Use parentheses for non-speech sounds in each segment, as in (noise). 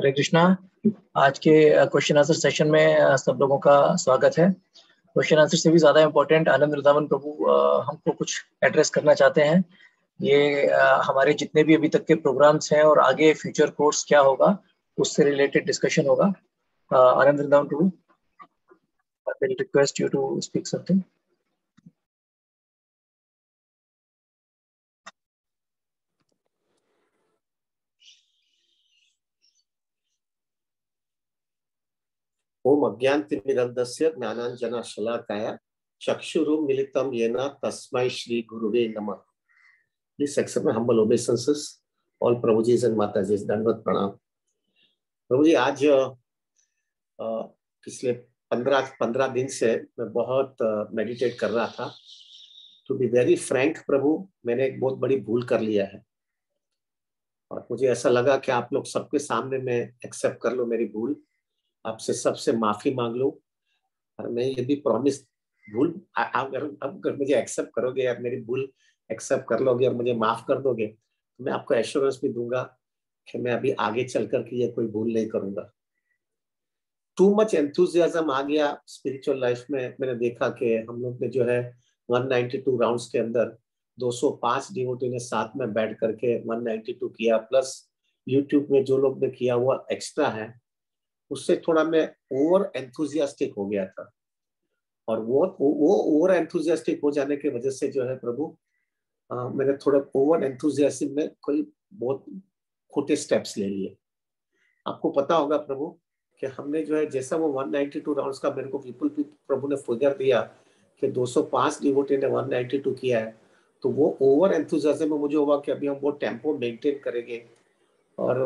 हरे कृष्णा। आज के question answer session में सब लोगों का स्वागत है। क्वेश्चन आंसर से भी ज़्यादा इम्पोर्टेंट आनंद वृंदावन प्रभु हमको कुछ एड्रेस करना चाहते हैं। ये हमारे जितने भी अभी तक के प्रोग्राम्स हैं और आगे फ्यूचर कोर्स क्या होगा, उससे रिलेटेड डिस्कशन होगा। Anand Vrindavan prabhu request you to speak you to speak something. ओम अज्ञानतिमिरन्दस्य ज्ञानाञ्जनशलाकाय चक्षुरुमिलितं येन तस्मै श्री गुरुवे नमः Please accept my humble obeisances. All Prabhujis and Matajis, Dandvat Pranam. प्रभु जी आज पिछले पंद्रह पंद्रह दिन से मैं बहुत मेडिटेट कर रहा था to be very frank prabhu मैंने एक बहुत बड़ी भूल कर लिया है और मुझे ऐसा लगा कि आप लोग सबके सामने मैं एक्सेप्ट कर लो मेरी भूल आपसे सबसे माफ़ी मांग लो। और मैं ये भी प्रॉमिस भूल अगर अगर मुझे एक्सेप्ट करोगे या मेरी भूल एक्सेप्ट कर लोगे और मुझे माफ़ कर दोगे तो मैं आपको एश्योरेंस भी दूँगा कि मैं अभी आगे चल करके ये कोई भूल नहीं करूँगा। टू मच एंथुजियाजम आ गया स्पिरिचुअल लाइफ में। मैंने देखा कि हम लोग ने जो है 192 राउंड्स के अंदर 205 डिवोटी ने साथ में बैठ करके 192 किया। प्लस यूट्यूब में जो लोग ने किया हुआ एक्स्ट्रा है उससे थोड़ा मैं ओवर एंथुजियास्टिक हो गया था। और वो वो ओवर एंथुजियास्टिक हो जाने की वजह से जो है प्रभु आ, मैंने थोड़ा ओवर एंथुजियास्टिक में कोई बहुत खोटे स्टेप्स ले लिए। आपको पता होगा प्रभु कि हमने जो है जैसा वो 192 राउंड्स का मेरे को विपुल प्रभु ने फिगर दिया कि 205 डिवोटी ने 192 किया है तो वो ओवर एंथुजियाज्म में मुझे हुआ कि अभी हम वो टेंपो मेंटेन करेंगे। और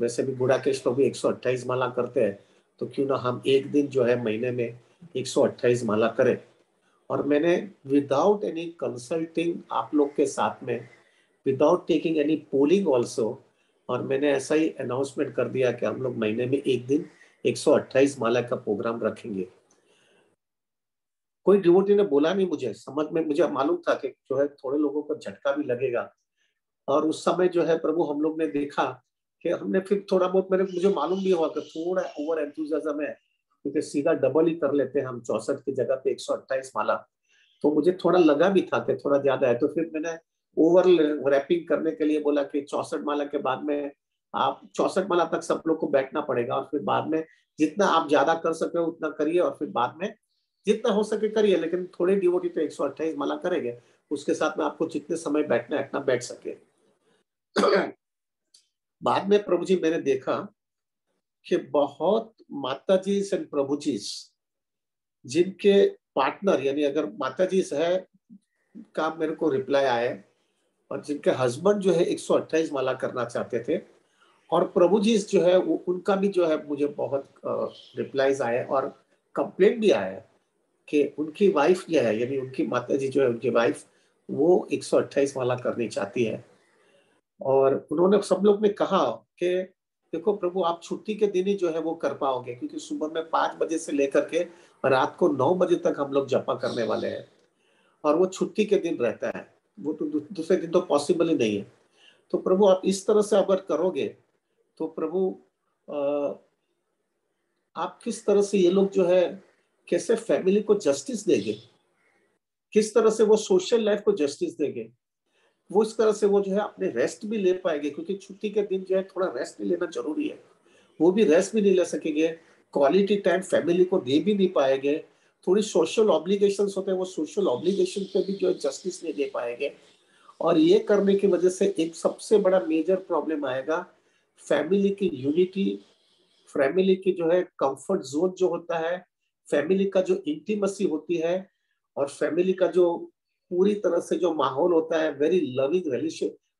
वैसे भी बुढ़ा केश प्रभु 128 माला करते हैं तो क्यों ना हम एक दिन जो है महीने में 128 माला करें। और मैंने विदाउट एनी कंसल्टिंग आप लोग के साथ में without taking any polling also और मैंने ऐसा ही अनाउंसमेंट कर दिया कि हम लोग महीने में एक दिन 128 माला का प्रोग्राम रखेंगे। कोई डिवोटी ने बोला नहीं मुझे, समझ में, मुझे मालूम था कि जो है थोड़े लोगों को झटका भी लगेगा। और उस समय जो है प्रभु हम लोग ने देखा कि हमने फिर थोड़ा बहुत मेरे, मुझे मालूम भी हुआ कि थोड़ा ओवर एंथुजियाज्म है, क्योंकि सीधा डबल ही कर लेते हैं हम चौसठ की जगह पे एक सौ अट्ठाईस माला। तो मुझे थोड़ा लगा भी था कि थोड़ा ज़्यादा है तो फिर मैंने ओवर रैपिंग करने के लिए बोला कि चौसठ माला के बाद में आप, चौसठ माला तक सब लोग को बैठना पड़ेगा और फिर बाद में जितना आप ज़्यादा कर सके उतना करिए और फिर बाद में जितना हो सके करिए, लेकिन थोड़े डिवोटी तो एक सौ अट्ठाईस माला करेंगे, उसके साथ में आपको जितने समय बैठना है इतना बैठ सके। बाद में प्रभु जी मैंने देखा कि बहुत माता जी एंड प्रभु जी जिनके पार्टनर यानी अगर माता जी है, का मेरे को रिप्लाई आए और जिनके हस्बैंड जो है 128 माला करना चाहते थे, और प्रभु जी जो है, वो उनका भी जो है मुझे बहुत रिप्लाईज आए और कंप्लेन भी आया कि उनकी वाइफ जो है, यानी उनकी माता जी जो है, उनकी वाइफ वो 128 माला करनी चाहती है। और उन्होंने सब लोग ने कहा कि देखो प्रभु, आप छुट्टी के दिन ही जो है वो कर पाओगे, क्योंकि सुबह में पाँच बजे से लेकर के रात को नौ बजे तक हम लोग जपा करने वाले हैं। और वो छुट्टी के दिन रहता है। वो तो दूसरे दिन तो पॉसिबल ही नहीं है। तो प्रभु, आप इस तरह से अगर करोगे तो प्रभु आप किस तरह से ये लोग जो है, कैसे फैमिली को जस्टिस देंगे? किस तरह से वो सोशल लाइफ को जस्टिस देंगे? वो इस तरह से वो जो है अपने रेस्ट भी ले पाएँगे, क्योंकि छुट्टी के दिन जो है थोड़ा रेस्ट भी लेना ज़रूरी है। वो भी रेस्ट भी नहीं ले सकेंगे क्वालिटी टाइम फैमिली को दे भी नहीं पाएँगे, थोड़ी सोशल ऑब्लिगेशन होते हैं, वो सोशल ऑब्लिगेशन पे भी जो है जस्टिस नहीं दे पाएँगे। और ये करने की वजह से एक सबसे बड़ा मेजर प्रॉब्लम आएगा फैमिली की यूनिटी फैमिली की जो है कंफर्ट जोन जो होता है फैमिली का जो इंटीमसी होती है, और फैमिली का जो पूरी तरह से जो माहौल होता है वेरी लविंग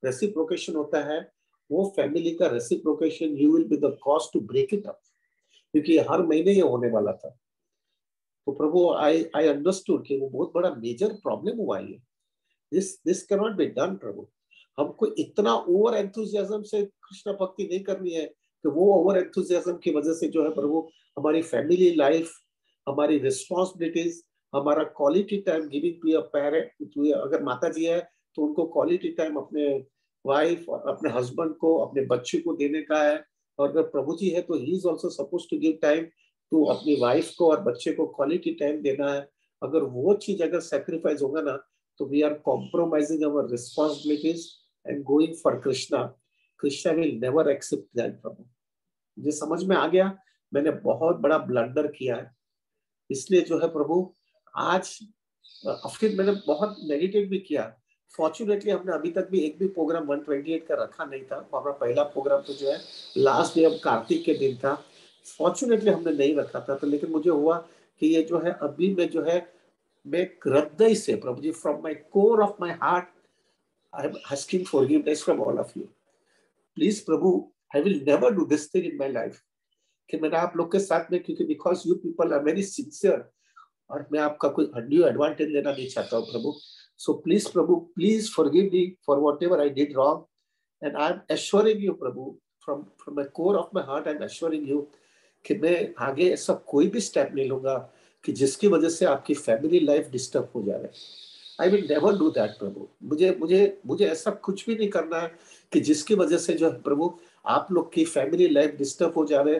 रेसिप्रोकेशन होता है, वो फैमिली का reciprocation you will be the cost to break it up क्योंकि हर महीने ये होने वाला था। तो प्रभु आई आई अंडरस्टूड कि वो बहुत बड़ा मेजर प्रॉब्लम हुआ है this this can not be done prabhu. हमको इतना ओवर एंथुजियाज्म से कृष्ण भक्ति नहीं करनी है कि वो ओवर एंथुजियाज्म की वजह से जो है प्रभु, हमारी फैमिली लाइफ हमारी रिस्पॉन्सिबिलिटीज हमारा quality time giving to parent अगर माता जी है तो उनको क्वालिटी टाइम अपने वाइफ अपने हस्बैंड को, अपने बच्चे को देने का है। और अगर प्रभु जी है तो he is also suppose to give time to अपनी वाइफ को और बच्चे को क्वालिटी टाइम देना है। अगर वो चीज़ अगर सेक्रीफाइस होगा ना तो we are compromising our responsibilities and going for Krishna Krishna will never accept that prabhu मुझे समझ में आ गया? मैंने बहुत बड़ा ब्लंडर किया है। इसलिए जो है प्रभु आज फिर मैंने बहुत नेगेटिव भी किया। फॉर्चुनेटली हमने अभी तक भी एक भी प्रोग्राम 128 का रखा नहीं था। हमारा पहला प्रोग्राम तो जो है लास्ट डे ऑफ़ कार्तिक के दिन था। फॉर्चुनेटली हमने नहीं रखा था तो लेकिन मुझे हुआ कि ये जो है, अभी मैं जो है, मैं हृदय से, prabhu ji from my core of my heart I am asking forgiveness from all of you please prabhu I will never do this thing in my life कि मैंने आप लोग के साथ में, क्योंकि because you people are very sincere और मैं आपका कोई न्यू एडवांटेज लेना नहीं चाहता हूँ, prabhu. So please prabhu please forgive me for whatever I did wrong and I am assuring you prabhu from from my core of my heart I am assuring you कि मैं आगे ऐसा कोई भी स्टेप नहीं लूँगा कि जिसकी वजह से आपकी फैमिली लाइफ डिस्टर्ब हो जाए। I will never do that prabhu. मुझे मुझे मुझे ऐसा कुछ भी नहीं करना है कि जिसकी वजह से जो है, प्रभु, आप लोग की फैमिली लाइफ डिस्टर्ब हो जा जाए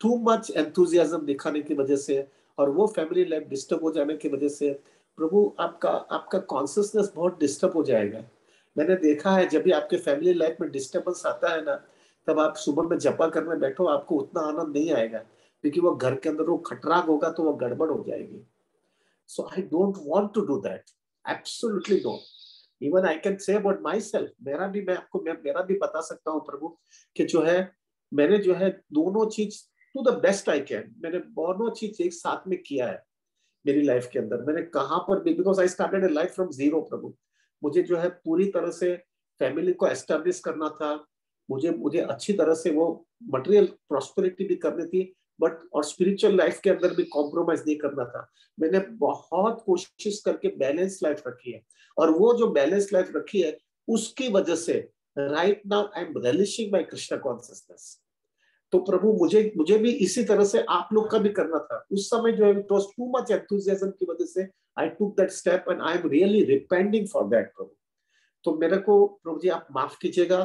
टू मच एंथुजियाजम दिखाने की वजह से और वो फैमिली लाइफ डिस्टर्ब हो जाने की वजह से प्रभु आपका आपका कॉन्सियसनेस बहुत डिस्टर्ब हो जाएगा। मैंने देखा है, जब भी आपके फैमिली लाइफ में डिस्टर्बेंस आता है ना, तब आप सुबह में जपा करने बैठो, आपको उतना आनंद नहीं आएगा, क्योंकि वो घर के अंदर वो खटराग होगा तो वो गड़बड़ हो जाएगी। So I don't want to do that absolutely don't even I can say about myself मेरा भी, मैं आपको, मैं, मेरा भी बता सकता हूँ प्रभु, कि जो है, मैंने जो है दोनों चीज़ to the best I can मैंने दोनों चीज़ एक साथ में किया है मेरी लाइफ के अंदर। मैंने कहाँ पर भी because I started a life from zero prabhu. मुझे जो है पूरी तरह से फैमिली को एस्टेब्लिश करना था। मुझे मुझे अच्छी तरह से वो मटेरियल प्रॉस्पेरिटी भी करनी थी बट और स्पिरिचुअल लाइफ के अंदर भी कॉम्प्रोमाइज नहीं करना था। मैंने बहुत कोशिश करके बैलेंस लाइफ रखी है। और वो जो बैलेंस लाइफ रखी है, उसकी वजह से right now I am relishing my Krishna consciousness तो प्रभु, मुझे मुझे भी इसी तरह से आप लोग का भी करना था। उस समय जो है टू मच की वजह से I took that step and I am really repenting for that prabhu. तो मेरे को, प्रभु जी, आप माफ़ कीजिएगा।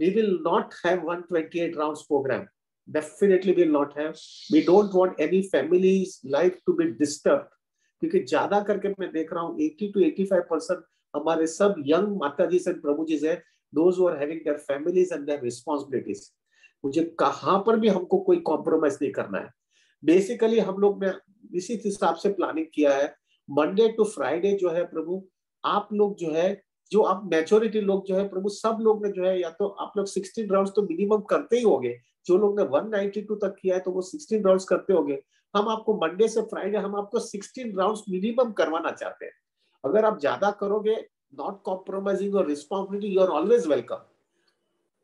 We will not have 128 rounds program definitely will not have we don't want any families life to be disturb क्योंकि ज़्यादा करके मैं देख रहा हूँ 80 टू 85 परसेंट हमारे सब यंग माता जी एंड प्रभु जी है those are having their families and their responsibilities मुझे कहाँ पर भी हमको कोई कॉम्प्रोमाइज नहीं करना है। बेसिकली हम लोग ने इसी हिसाब से प्लानिंग किया है। मंडे टू फ्राइडे जो है प्रभु, आप लोग जो है, जो आप मेचोरिटी लोग जो है प्रभु, सब लोग ने जो है, या तो आप लोग 16 राउंड्स तो मिनिमम करते ही होंगे। जो लोग ने 192 तक किया है तो वो 16 राउंड्स करते होंगे। हम आपको मंडे से फ्राइडे हम आपको 16 राउंड्स मिनिमम करवाना चाहते हैं। अगर आप ज़्यादा करोगे नॉट कॉम्प्रोमाइजिंग और responsibility you are always welcome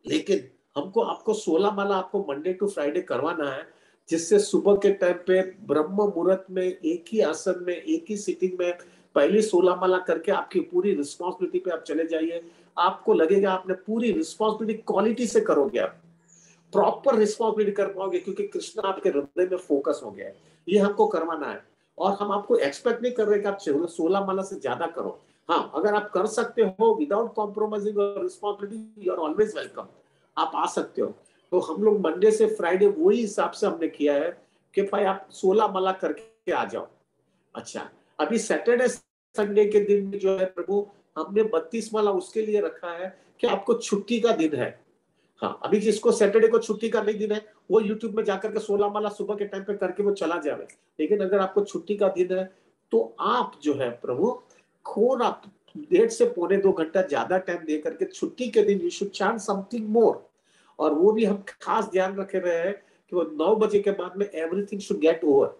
लेकिन हमको, आपको सोलह माला आपको मंडे टू फ्राइडे करवाना है, जिससे सुबह के टाइम पे ब्रह्म मुहूर्त में, एक ही आसन में, एक ही सिटिंग में, पहली सोलह माला करके आपकी पूरी रिस्पॉन्सिबिलिटी पे आप चले जाइए। आपको लगेगा आपने पूरी रिस्पॉन्सिबिलिटी क्वालिटी से करोगे आप। प्रॉपर रिस्पॉन्सिबिलिटी कर पाओगे, क्योंकि कृष्णा आपके हृदय में फोकस हो गया है। ये हमको करवाना है। और हम आपको एक्सपेक्ट नहीं कर रहे कि आप सोलह माला से ज़्यादा करो। हाँ अगर आप कर सकते हो without compromising responsibility you are always welcome आप आ सकते हो। तो हम लोग मंडे से फ्राइडे वही हिसाब से हमने किया है कि भाई आप सोलह माला करके आ जाओ। अच्छा अभी सैटरडे संडे के दिन जो है प्रभु, हमने बत्तीस माला उसके लिए रखा है कि आपको छुट्टी का दिन है। हाँ अभी जिसको सैटरडे को छुट्टी का नहीं दिन है, वो यूट्यूब में जाकर के सोलह माला सुबह के टाइम पे करके वो चला जाए लेकिन अगर आपको छुट्टी का दिन है तो आप जो है प्रभु, खोन आप डेढ़ से पौने दो घंटा ज़्यादा टाइम दे करके छुट्टी के दिन you should chant something more और वो भी हम खास ध्यान रखे रहे हैं कि वो नौ बजे के बाद में एवरीथिंग शुड गेट ओवर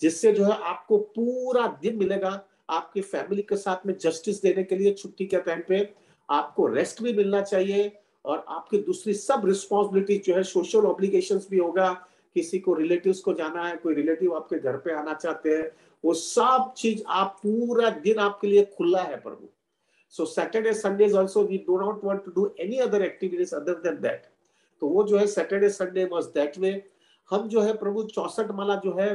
जिससे जो है आपको पूरा दिन मिलेगा आपकी फैमिली के साथ में जस्टिस देने के लिए छुट्टी के टाइम पे. आपको रेस्ट भी मिलना चाहिए और आपकी दूसरी सब रिस्पॉन्सिबिलिटी जो है सोशल ऑब्लिगेशन भी होगा. किसी को रिलेटिव्स को जाना है, कोई रिलेटिव आपके घर पे आना चाहते हैं वो सब चीज़ आप पूरा दिन आपके लिए खुला है prabhu. So Saturday Sunday also we do not want to do any other activities other than that तो वो जो है Saturday Sunday was that way हम जो है प्रभु चौसठ माला जो है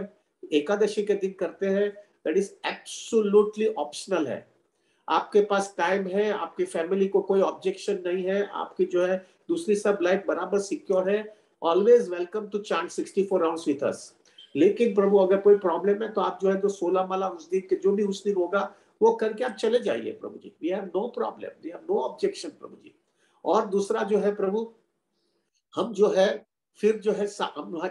एकादशी के दिन करते हैं। दैट इज़ एब्सोल्युटली ऑप्शनल है। आपके पास टाइम है, आपकी फैमिली को कोई ऑब्जेक्शन नहीं है, आपकी जो है दूसरी सब लाइफ बराबर सिक्योर है। Always welcome to chant 64 rounds with us लेकिन प्रभु, अगर कोई प्रॉब्लम है तो आप जो है जो सोलह माला उस दिन के, जो भी उस दिन होगा, वो करके आप चले जाइए prabhu ji. We have no problem we have no objection prabhu ji. और दूसरा जो है प्रभु, हम जो है, फिर जो है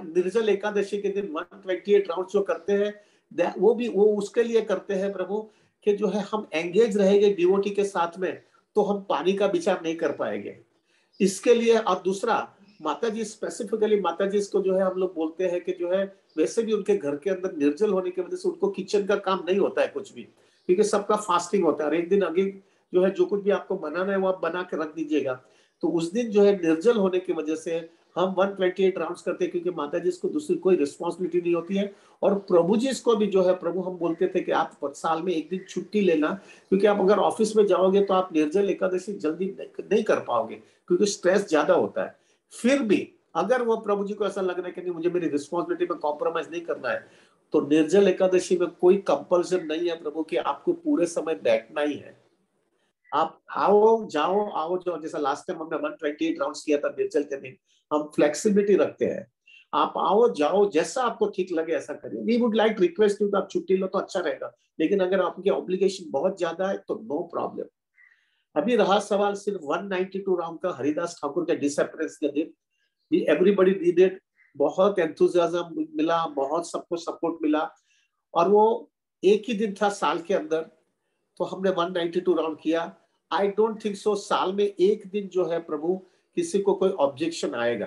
निर्जल एकादशी के दिन 128 राउंड जो करते हैं वो भी, वो उसके लिए करते हैं प्रभु कि जो है हम एंगेज रहेंगे डीओटी के साथ में तो हम पानी का विचार नहीं कर पाएँगे। इसके लिए, और दूसरा माता जी स्पेसिफिकली माता जी इसको जो है हम लोग बोलते हैं कि जो है वैसे भी उनके घर के अंदर निर्जल होने की वजह से उनको किचन का काम नहीं होता है कुछ भी। क्योंकि सबका फास्टिंग होता है और एक दिन आगे जो है जो कुछ भी आपको बनाना है वो आप बना के रख दीजिएगा। तो उस दिन जो है निर्जल होने की वजह से हम 128 राउंड्स करते हैं क्योंकि माता जी इसको दूसरी कोई रिस्पॉन्सिबिलिटी नहीं होती है। और प्रभु जी इसको भी जो है प्रभु हम बोलते थे कि आप साल में एक दिन छुट्टी लेना, क्योंकि आप अगर ऑफ़िस में जाओगे तो आप निर्जल एकादशी जल्दी नहीं कर पाओगे, क्योंकि स्ट्रेस ज़्यादा होता है। फिर भी अगर वो प्रभु जी को ऐसा लग रहा है कि मुझे मेरी रिस्पॉन्सिबिलिटी में कॉम्प्रोमाइज नहीं करना है तो निर्जल एकादशी में कोई कंपल्सन नहीं है प्रभु कि आपको पूरे समय बैठना ही है। आप आओ, जाओ आओ, जाओ। जैसा लास्ट टाइम हमने वन ट्वेंटी एट राउंड किया था निर्जल के दिन, हम फ्लेक्सिबिलिटी रखते हैं। आप आओ, जाओ, जैसा आपको ठीक लगे ऐसा करिए। We would like request you आप छुट्टी लो तो अच्छा रहेगा, लेकिन अगर आपकी ऑब्लिगेशन बहुत ज़्यादा है तो नो प्रॉब्लम अभी रहा सवाल सिर्फ़ 192 राउंड का, हरिदास ठाकुर के डिसअपरेंस के दिन। एवरीबडी इट बहुत एंथुजियाज्म मिला, बहुत सबको सपोर्ट मिला। और वो एक ही दिन था साल के अंदर तो हमने 192 राउंड किया। आई डोंट थिंक सो साल में एक दिन जो है प्रभु, किसी को कोई ऑब्जेक्शन आएगा।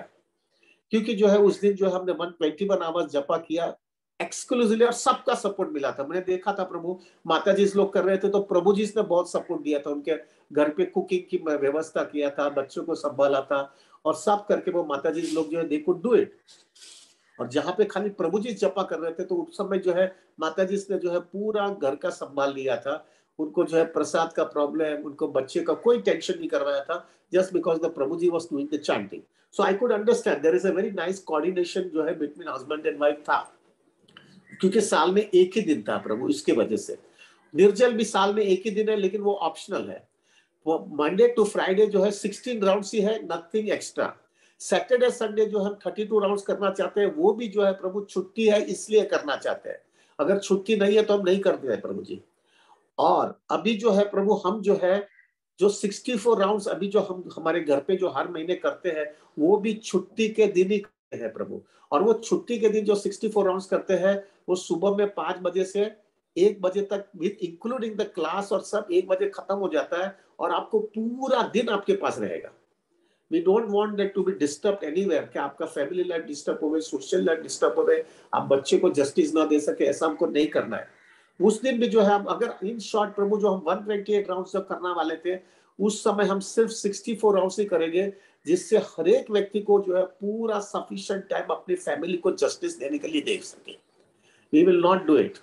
क्योंकि जो है उस दिन जो है हमने 121 आवाज़ जपा किया। एक्सक्लूसिवली और सबका सपोर्ट मिला था। मैंने देखा था प्रभु माता जी लोग कर रहे थे तो प्रभु जी ने बहुत सपोर्ट दिया था उनके। घर पे कुकिंग की व्यवस्था किया था, बच्चों को संभाला था और सब करके वो माता जी लोग जो है दे कुड डू इट और जहाँ पे खाली प्रभु जी जपा कर रहे थे तो उस समय जो है माता जी ने जो है, पूरा घर का संभाल लिया था। उनको जो है, प्रसाद का प्रॉब्लम उनको बच्चे का कोई टेंशन नहीं करवाया था just because the prabhu ji was doing the chanting so I could understand there is a very nice coordination जो है बिटवीन हस्बैंड एंड वाइफ था। क्योंकि साल में एक ही दिन था प्रभु, इसके वजह से। निर्जल भी साल में एक ही दिन है, लेकिन वो ऑप्शनल है। मंडे टू फ्राइडे जो है सिक्सटीन राउंड ही है नथिंग एक्स्ट्रा सैटरडे संडे जो हम थर्टी टू राउंड करना चाहते हैं, वो भी जो है प्रभु छुट्टी है, इसलिए करना चाहते हैं। अगर छुट्टी नहीं है तो हम नहीं करते हैं प्रभु जी। और अभी जो है प्रभु हम जो है, जो 64 राउंड्स अभी जो हम, हमारे घर पे जो हर महीने करते हैं, वो भी छुट्टी के दिन ही करते हैं प्रभु। और वो छुट्टी के दिन जो 64 राउंड्स करते हैं, वो सुबह में पाँच बजे से एक बजे तक विद इंक्लूडिंग द क्लास और सब, एक बजे खत्म हो जाता है। और आपको पूरा दिन आपके पास रहेगा। We don't want that to be disturb anywhere कि आपका फैमिली लाइफ डिस्टर्ब हो गए सोशल लाइफ डिस्टर्ब हो गए आप बच्चे को जस्टिस ना दे सके, ऐसा हमको नहीं करना है। उस दिन भी जो है, हम अगर इन शॉर्ट प्रभु जो हम 128 राउंड जब करने वाले थे, उस समय हम सिर्फ़ 64 राउंड ही करेंगे, जिससे हर एक व्यक्ति को जो है पूरा सफिशिएंट टाइम अपनी फैमिली को जस्टिस देने के लिए देख सके। We will not do it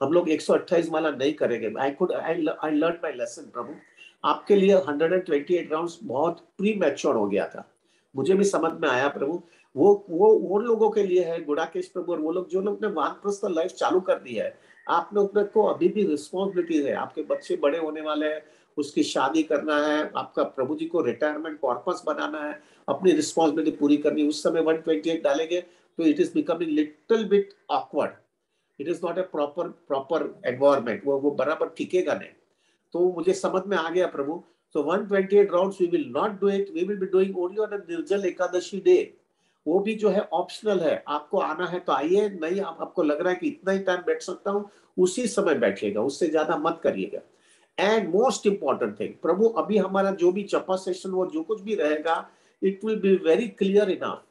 हम लोग 128 माला नहीं करेंगे। I could I learn my lesson prabhu. आपके लिए 128 राउंड्स बहुत प्री मैच्योर हो गया था। मुझे भी समझ में आया प्रभु। वो वो वो लोगों के लिए है गुड़ाकेश प्रभु और वो लोग, जो लोग ने वानप्रस्थ लाइफ चालू कर दी है आप लोग को अभी भी रिस्पॉन्सिबिलिटी है। आपके बच्चे बड़े होने वाले हैं, उसकी शादी करना है, आपका प्रभु जी को रिटायरमेंट कॉर्पस बनाना है, अपनी रिस्पॉन्सिबिलिटी पूरी करनी उस समय 128 डालेंगे तो it is becoming little bit awkward it is not a proper proper environment वो वो बराबर टिकेगा नहीं। तो मुझे समझ में आ गया प्रभु। So 128 rounds we will not do it. We will be doing only on a निर्जल एकादशी डे वो भी जो है ऑप्शनल है। आपको आना है तो आइए। नहीं आप, आपको लग रहा है कि इतना ही टाइम बैठ सकता हूँ उसी समय बैठिएगा। उससे ज़्यादा मत करिएगा। And most important thing Prabhu अभी हमारा जो भी चपा सेशन वो जो कुछ भी रहेगा it will be very clear enough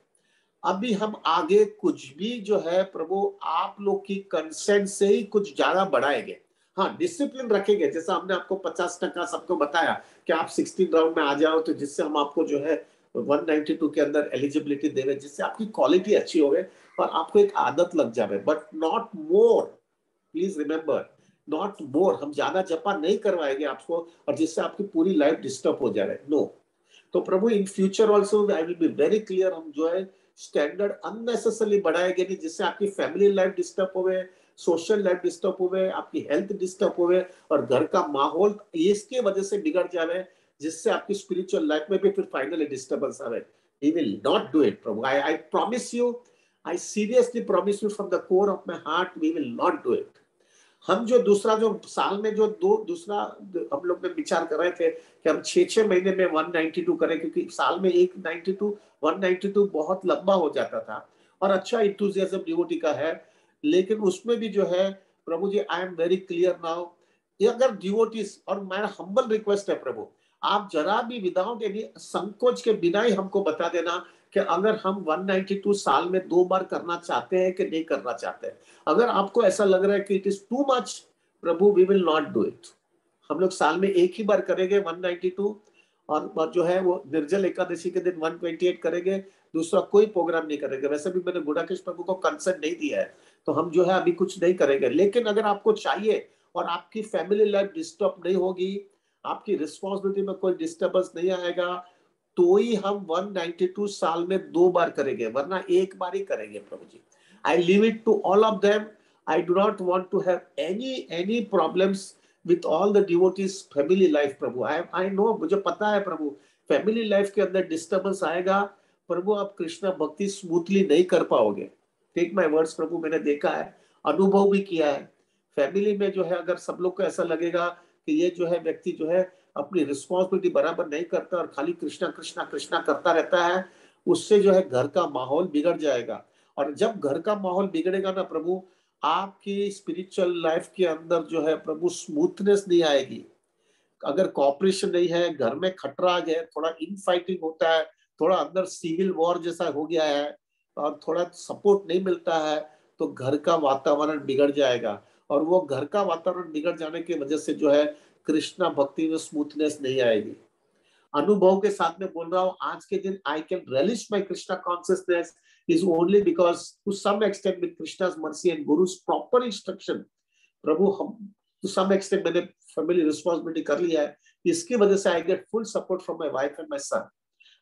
अभी हम आगे कुछ भी जो है प्रभु आप लोग की कंसेंट से ही कुछ ज़्यादा बढ़ाएँगे। हाँ डिसिप्लिन रखेंगे। जैसा हमने आपको पचास टका सबको बताया कि आप सिक्सटीन राउंड में आ जाओ तो जिससे हम आपको जो है 192 के अंदर एलिजिबिलिटी दे रहे जिससे आपकी क्वालिटी अच्छी हो गए और आपको एक आदत लग जाए but not more please remember not more हम ज़्यादा जपा नहीं करवाएँगे आपको और जिससे आपकी पूरी लाइफ डिस्टर्ब हो जा रहा है नो तो Prabhu in future also I will be very clear हम जो है स्टैंडर्ड अननेसेसरली बढ़ाएँगे नहीं, जिससे आपकी फैमिली लाइफ डिस्टर्ब हो गए सोशल लाइफ डिस्टर्ब हो गए आपकी हेल्थ डिस्टर्ब हो गए और घर का माहौल इसके वजह से बिगड़ जा रहे हैं जिससे आपकी स्पिरिचुअल लाइफ में भी फिर फाइनली डिस्टर्बेंस आ रहे He will not do it, Prabhu. I, I promise you, I seriously promise you from the core of my heart, we will not do it. हम जो दूसरा जो साल में जो दो दूसरा हम लोग ने विचार कर रहे थे कि हम छह छह महीने में 192 करें क्योंकि साल में एक 92 192 बहुत लंबा हो जाता था और अच्छा इंथुजियाज्म डिवोटी का है लेकिन उसमें भी जो है, Prabhu ji I am very clear now अगर डिवोटीज और मेरा हम्बल रिक्वेस्ट है प्रभु, आप जरा भी विदाउट एनी संकोच के बिना ही हमको बता देना कि अगर हम 192 साल में दो बार करना चाहते हैं कि नहीं करना चाहते हैं। अगर आपको ऐसा लग रहा है कि it is too much Prabhu we will not do it हम लोग साल में एक ही बार करेंगे 192 और जो है, वो निर्जल एकादशी के दिन 128 करेंगे, दूसरा कोई प्रोग्राम नहीं करेंगे। वैसे भी मैंने गुड़ाकेश प्रभु को कंसर्ट नहीं दिया है। तो हम जो है अभी कुछ नहीं करेंगे। लेकिन अगर आपको चाहिए और आपकी फैमिली लाइफ डिस्टर्ब नहीं होगी, आपकी रिस्पॉन्सिबिलिटी में कोई डिस्टर्बेंस नहीं आएगा तो ही हम 192 साल में दो बार करेंगे, वरना एक बार ही करेंगे Prabhu ji. I leave it to all of them I do not want to have any any problems with all the devotees family life Prabhu. I I know मुझे पता है प्रभु फैमिली लाइफ के अंदर डिस्टर्बेंस आएगा। प्रभु, आप कृष्णा भक्ति smoothly नहीं कर पाओगे। टेक माई वर्ड्स प्रभु, मैंने देखा है, अनुभव भी किया है। फैमिली में जो है, अगर सब लोग को ऐसा लगेगा कि ये जो है, व्यक्ति जो है, अपनी रिस्पॉन्सिबिलिटी बराबर नहीं करता और खाली कृष्णा कृष्णा कृष्णा करता रहता है, उससे जो है, घर का माहौल बिगड़ जाएगा। और जब घर का माहौल बिगड़ेगा ना, प्रभु, आपकी स्पिरिचुअल लाइफ के अंदर जो है, प्रभु स्मूथनेस नहीं आएगी। अगर कॉपरेशन नहीं है, घर में खतरा है, थोड़ा इन फाइटिंग होता है, थोड़ा अंदर सिविल वॉर जैसा हो गया है और थोड़ा सपोर्ट नहीं मिलता है तो घर का वातावरण बिगड़ जाएगा। और वो घर का वातावरण बिगड़ जाने की वजह से जो है, कृष्णा भक्ति में स्मूथनेस नहीं आएगी। अनुभव के साथ में बोल रहा हूँ, आज के दिन I can relish my Krishna consciousness is only because to some extent with Krishna mercy and guru proper instruction Prabhu हम टू सम एक्सटेंट मैंने फैमिली रिस्पॉन्सिबिलिटी कर लिया है। इसकी वजह से I get full support from my wife and my son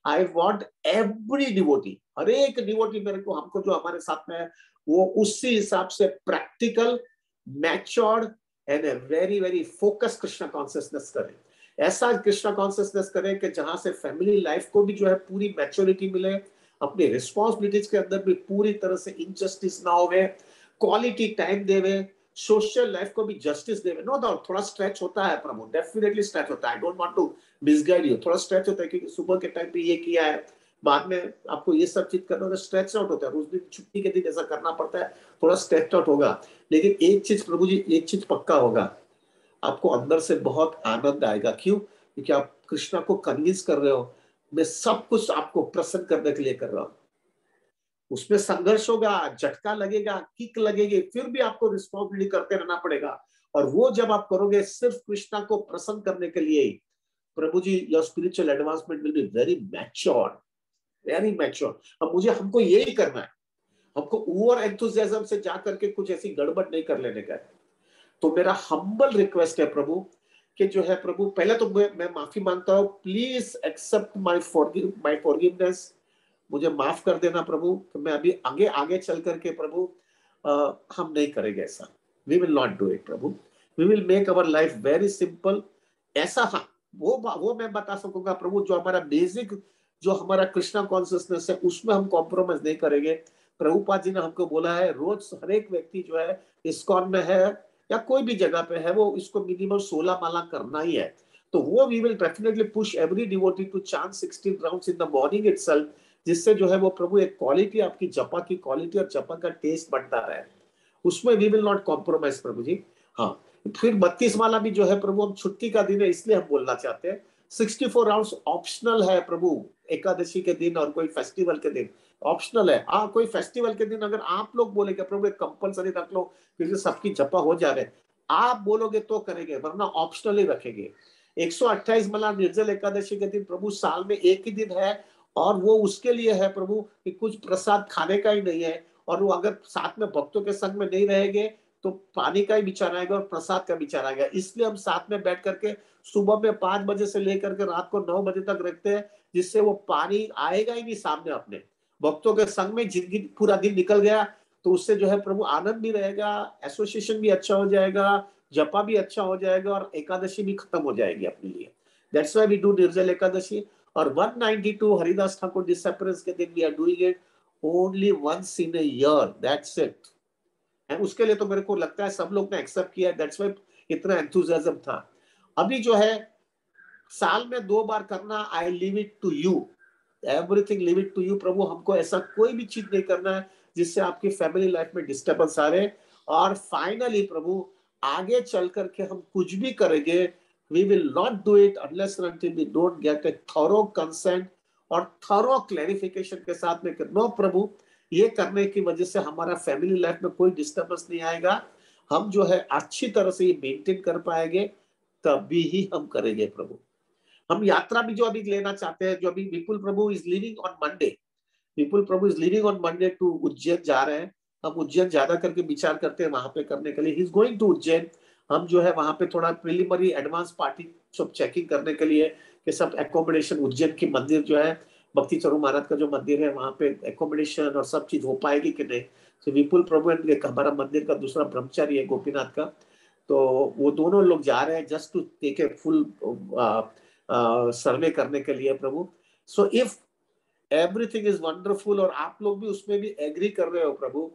I want every devotee हर एक devotee मेरे को, हमको जो हमारे साथ में है, वो उसी हिसाब से practical matured and a very very focus Krishna consciousness करें। ऐसा कृष्णा कॉन्सियसनेस करें कि जहाँ से फैमिली लाइफ को भी जो है पूरी मैच्योरिटी मिले, अपनी रिस्पॉन्सिबिलिटीज के अंदर भी पूरी तरह से इनजस्टिस ना हो क्वालिटी टाइम देवे सोशल लाइफ को भी जस्टिस देवे। नो डाउट थोड़ा स्ट्रेच होता है प्रभु डेफिनेटली स्ट्रेच होता है। I don't want to misguide you थोड़ा स्ट्रेच होता है क्योंकि सुबह के टाइम पे ये किया है। बाद में आपको ये सब चीज़ करना होगा स्ट्रेच आउट होता है। उस दिन छुट्टी के दिन ऐसा करना पड़ता है, थोड़ा स्ट्रेच आउट होगा। लेकिन एक चीज़ प्रभु जी, एक चीज़ पक्का होगा। आपको अंदर से बहुत आनंद आएगा। क्यों? क्योंकि आप कृष्णा को कन्विंस कर रहे हो। मैं सब कुछ आपको प्रसन्न करने के लिए कर रहा हूँ। उसमें संघर्ष होगा, झटका लगेगा, किक लगेगी, फिर भी आपको रिस्पॉन्सिबिलिटी करते रहना पड़ेगा। और वो जब आप करोगे, सिर्फ़ कृष्णा को प्रसन्न करने के लिए ही। Ji your spiritual advancement will be very mature very mature अब मुझे हमको यही करना है। हमको ओवर एंथुजियाज्म से जा करके कुछ ऐसी गड़बड़ नहीं कर लेने का तो मेरा हम्बल रिक्वेस्ट है प्रभु कि जो है प्रभु पहले तो मैं, मैं माफ़ी माँगता हूँ। Please accept my my forgiveness मुझे माफ़ कर देना प्रभु कि मैं अभी आगे आगे चल करके प्रभु आ, हम नहीं करेंगे ऐसा। We will not do it Prabhu. We will make our life very simple ऐसा हाँ वो वो मैं बता सकूँगा, प्रभु, जो हमारा बेसिक जो हमारा कृष्णा कॉन्सियसनेस है, उसमें हम कॉम्प्रोमाइज नहीं करेंगे। प्रभुपाद जी ने हमको बोला है, रोज हर एक व्यक्ति जो है इस्कॉन में है, या कोई भी जगह पे है, वो इसको मिनिमम सोलह माला करना ही है। तो वो we will definitely push every devotee to chance sixteen rounds in the morning itself जिससे जो है वो प्रभु, एक क्वालिटी आपकी जपा की क्वालिटी और जपा का टेस्ट बढ़ता रहे। उसमें we will not compromise Prabhu ji. हाँ। फिर बत्तीस माला भी जो है प्रभु हम छुट्टी का दिन है, इसलिए हम बोलना चाहते हैं। सिक्सटी फोर राउंड ऑप्शनल है प्रभु, एकादशी के दिन और कोई फेस्टिवल के दिन। ऑप्शनल है। हाँ कोई फेस्टिवल के दिन अगर आप लोग बोलेगे, प्रभु, एक कंपलसरी रख लो, क्योंकि सबकी जपा हो जा रहे आप बोलोगे तो करेंगे, वरना ऑप्शनल ही रखेंगे। 128 मला निर्जल एकादशी के दिन प्रभु, साल में एक ही दिन है और वो उसके लिए है प्रभु कि कुछ प्रसाद खाने का ही नहीं है और वो अगर साथ में भक्तों के संग में नहीं रहेंगे तो पानी का ही विचार आएगा और प्रसाद का विचार आएगा। इसलिए हम साथ में बैठ करके सुबह में पाँच बजे से लेकर के रात को नौ बजे तक रखते हैं, जिससे वो पानी आएगा ही नहीं सामने अपने। भक्तों के संग में ज़िंदगी पूरा दिन निकल गया तो उससे जो है प्रभु आनंद भी रहेगा एसोसिएशन भी अच्छा हो जाएगा, जपा भी अच्छा हो जाएगा और एकादशी भी खत्म हो जाएगी अपने लिए। दैट्स वाई वी डू निर्जल एकादशी। और 192 हरिदास ठाकुर डिसअपरेंस के दिन we are doing it only once in a year that's it उसके लिए तो मेरे को लगता है सब लोग ने एक्सेप्ट किया दैट्स व्हाई इतना एंथुजियाज्म था। अभी जो है, साल में दो बार करना I leave it to you everything leave it to you Prabhu. हमको ऐसा कोई भी चीज़ नहीं करना है जिससे आपकी फैमिली लाइफ में डिस्टर्बेंस आ रहे। और फाइनली प्रभु, आगे चल करके हम कुछ भी करेंगे we will not do it unless we don't get a thorough consent और थरो क्लैरिफिकेशन के साथ में नो प्रभु ये करने की वजह से हमारा फैमिली लाइफ में कोई डिस्टर्बेंस नहीं आएगा। हम जो है अच्छी तरह से ये मेंटेन कर पाएँगे, तभी ही हम करेंगे प्रभु। हम यात्रा भी जो अभी लेना चाहते हैं, जो अभी Vipul Prabhu is leaving on Monday Vipul Prabhu is leaving on Monday to Ujjain जा रहे हैं। हम उज्जैन ज़्यादा करके विचार करते हैं वहाँ पे करने के लिए। He is going to Ujjain. हम जो है वहाँ पे थोड़ा प्रिलिमरी एडवांस पार्टी सब चेकिंग करने के लिए कि सब एकोमोडेशन उज्जैन की मंदिर जो है भक्ति चरु महाराज का जो मंदिर है, वहाँ पे एकोमोडेशन और सब चीज़ हो पाएगी कि नहीं? तो विपुल प्रभु हमारा मंदिर का दूसरा ब्रह्मचारी है, गोपीनाथ का। तो वो दोनों लोग जा रहे हैं just to take a full survey करने के लिए Prabhu. So if everything is wonderful और आप लोग भी उसमें भी एग्री कर रहे हो Prabhu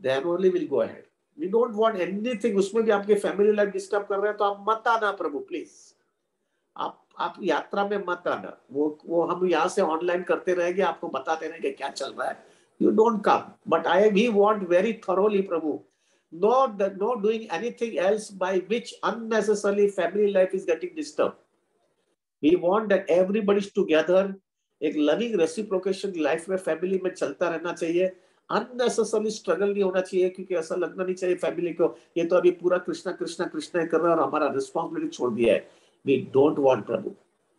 then only will go ahead we don't want anything उसमें भी आपके फैमिली लाइफ डिस्टर्ब कर रहे हैं तो आप मत आना प्रभु प्लीज़ आप आप यात्रा में मत आना। वो वो हम यहाँ से ऑनलाइन करते रहेंगे, आपको बताते रहेंगे क्या चल रहा है। You don't come but I we want very thoroughly Prabhu. No doing anything else by which unnecessarily family life is getting disturbed. We want that everybody is together एक लविंग रेसिप्रोकेशन लाइफ में family में चलता रहना चाहिए। Unnecessarily struggle नहीं होना चाहिए, क्योंकि ऐसा लगना नहीं चाहिए फैमिली को। ये तो अभी पूरा कृष्णा कृष्णा कृष्णा कर रहा है और हमारा रिस्पॉन्सिबिलिटी छोड़ दिया है। We don't want Prabhu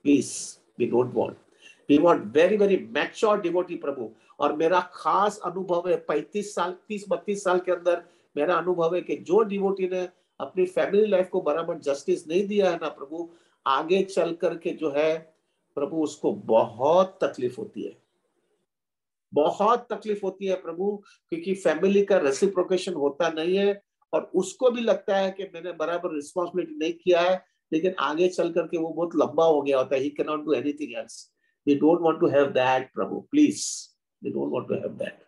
please we don't want we want very very mature devotee Prabhu और मेरा खास अनुभव है पैंतीस साल तीस बत्तीस साल के अंदर मेरा अनुभव है कि जो डिवोटी ने अपनी फैमिली लाइफ को बराबर जस्टिस नहीं दिया है ना प्रभु आगे चल करके जो है प्रभु उसको बहुत तकलीफ़ होती है बहुत तकलीफ़ होती है प्रभु क्योंकि फैमिली का रेसिप्रोकेशन होता नहीं है और उसको भी लगता है कि मैंने बराबर रिस्पॉन्सिबिलिटी नहीं किया है लेकिन आगे चल करके वो बहुत लंबा हो गया होता है। He can not do anything else we don't want to have that Prabhu please we don't want to have that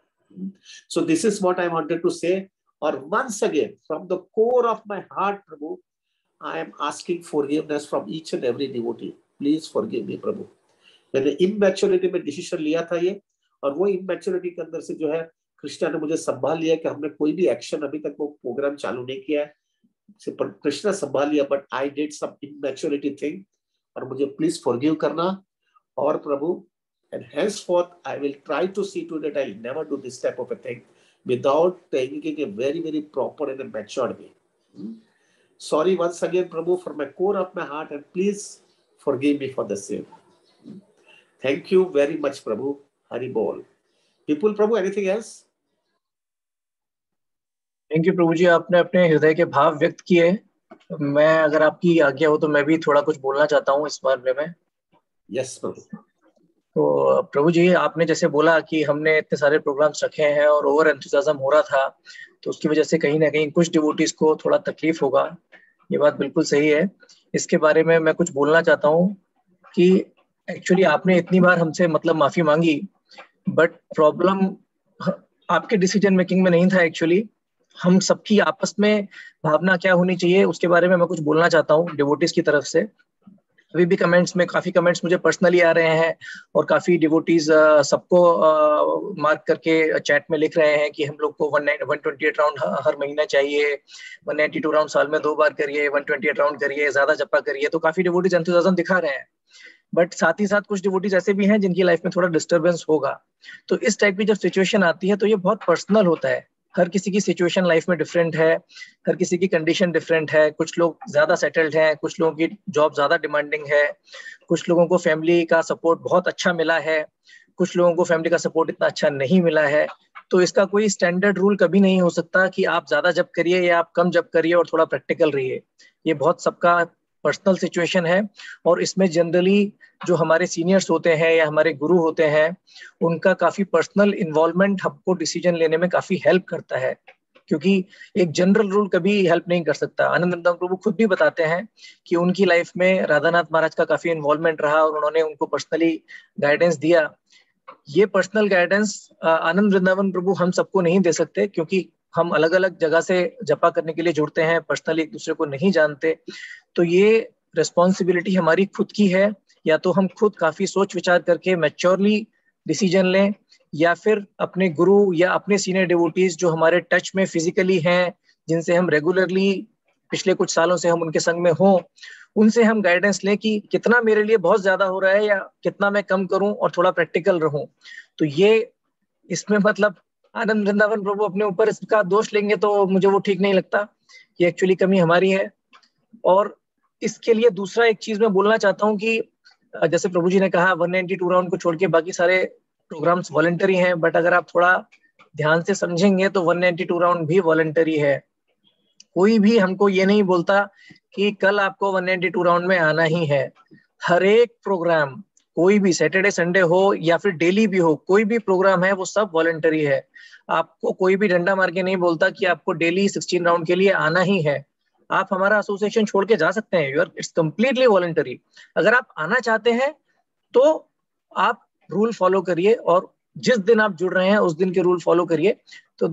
so this is what I wanted to say और once again from the core of my heart Prabhu I am asking forgiveness from each and every devotee please forgive me Prabhu. मैंने immaturity में decision लिया था ये, और वो immaturity के अंदर से जो है कृष्णा ने मुझे संभाल लिया कि हमने कोई भी एक्शन अभी तक वो प्रोग्राम चालू नहीं किया है। कृष्ण संभाल लिया but I did some immaturity thing और मुझे प्लीज़ फॉरगिव करना, और Prabhu and hence for I will try to see to date I never do this type of a thing without thinking a very very proper and mature way sorry once again Prabhu for my core of my heart and please forgive me for the same thank you very much Prabhu. Hari बोल. Vipul Prabhu anything else thank you Prabhu ji आपने अपने हृदय के भाव व्यक्त किए। मैं अगर आपकी आज्ञा हो तो मैं भी थोड़ा कुछ बोलना चाहता हूँ इस बारे में। यस प्रभु तो प्रभु जी आपने जैसे बोला कि हमने इतने सारे प्रोग्राम्स रखे हैं और ओवर एंथुजियाज्म हो रहा था तो उसकी वजह से कहीं ना कहीं कुछ डिवोटीज को थोड़ा तकलीफ़ होगा। ये बात बिल्कुल सही है। इसके बारे में मैं कुछ बोलना चाहता हूँ कि एक्चुअली आपने इतनी बार हमसे मतलब माफ़ी मांगी बट प्रॉब्लम आपके डिसीज़न मेकिंग में नहीं था एक्चुअली हम सबकी आपस में भावना क्या होनी चाहिए, उसके बारे में मैं कुछ बोलना चाहता हूँ डिवोटिस की तरफ़ से। अभी भी कमेंट्स में, काफ़ी कमेंट्स मुझे पर्सनली आ रहे हैं और काफ़ी डिवोटीज सबको मार्क करके चैट में लिख रहे हैं कि हम लोग को one one twenty eight round हर महीना चाहिए। वन नाइनटी टू राउंड साल में दो बार करिए वन ट्वेंटी एट राउंड करिए, ज़्यादा जप्पा करिए। तो काफ़ी डिवोटीज एंथुजियाज्म दिखा रहे हैं। बट साथ ही साथ कुछ डिवोटीज ऐसे भी हैं जिनकी लाइफ में थोड़ा डिस्टर्बेंस होगा। तो इस टाइप की जब सिचुएशन आती है तो ये बहुत पर्सनल होता है। हर किसी की सिचुएशन लाइफ में डिफरेंट है, हर किसी की कंडीशन डिफरेंट है, कुछ लोग ज़्यादा सेटल्ड हैं, कुछ लोगों की जॉब ज़्यादा डिमांडिंग है, कुछ लोगों को फैमिली का सपोर्ट बहुत अच्छा मिला है, कुछ लोगों को फैमिली का सपोर्ट इतना अच्छा नहीं मिला है तो इसका कोई स्टैंडर्ड रूल कभी नहीं हो सकता कि आप ज़्यादा जब करिए या आप कम जब करिए और थोड़ा प्रैक्टिकल रहिए। ये बहुत सबका पर्सनल सिचुएशन है और इसमें जनरली जो हमारे सीनियर्स होते हैं या हमारे गुरु होते हैं, उनका काफ़ी पर्सनल इन्वॉल्वमेंट हमको डिसीज़न लेने में काफ़ी हेल्प करता है। क्योंकि एक जनरल रूल कभी हेल्प नहीं कर सकता। आनंद नंदन प्रभु खुद भी बताते हैं कि उनकी लाइफ में राधानाथ महाराज का काफ़ी इन्वॉल्वमेंट रहा और उन्होंने उनको पर्सनली गाइडेंस दिया। ये पर्सनल गाइडेंस आनंद वृंदावन प्रभु हम सबको नहीं दे सकते क्योंकि हम अलग अलग जगह से जपा करने के लिए जुड़ते हैं, पर्सनली एक दूसरे को नहीं जानते तो ये रिस्पॉन्सिबिलिटी हमारी खुद की है, या तो हम खुद काफ़ी सोच विचार करके मेच्योरली डिसीज़न लें, या फिर अपने गुरु या अपने सीनियर डिवोटीज जो हमारे टच में फिजिकली हैं, जिनसे हम रेगुलरली पिछले कुछ सालों से हम उनके संग में हों, उनसे हम गाइडेंस लें कि कितना मेरे लिए बहुत ज़्यादा हो रहा है या कितना मैं कम करूँ और थोड़ा प्रैक्टिकल रहूँ। तो ये इसमें मतलब आनंद वृंदावन प्रभु अपने ऊपर इसका दोष लेंगे तो मुझे वो ठीक नहीं लगता। ये एक्चुअली कमी हमारी है। और इसके लिए दूसरा एक चीज़ मैं बोलना चाहता हूँ कि जैसे प्रभु जी ने कहा वन नाइनटी टू राउंड को छोड़ के बाकी सारे प्रोग्राम्स वॉलेंटरी हैं बट अगर आप थोड़ा ध्यान से समझेंगे तो वन नाइनटी टू राउंड भी वॉलेंटरी है। कोई भी हमको ये नहीं बोलता कि कल आपको वन नाइनटी टू राउंड में आना ही है। हर एक प्रोग्राम कोई भी सैटरडे संडे हो या फिर डेली भी हो, कोई भी प्रोग्राम है, वो सब वॉलेंटरी है। आपको कोई भी डंडा मार के नहीं बोलता कि आपको डेली सिक्सटीन राउंड के लिए आना ही है। आप हमारा एसोसिएशन छोड़ के जा सकते हैं। यूर इट्स कम्प्लीटली वॉलेंटरी अगर आप आना चाहते हैं तो आप रूल फॉलो करिए और जिस दिन आप जुड़ रहे हैं, उस दिन के रूल फॉलो करिए। तो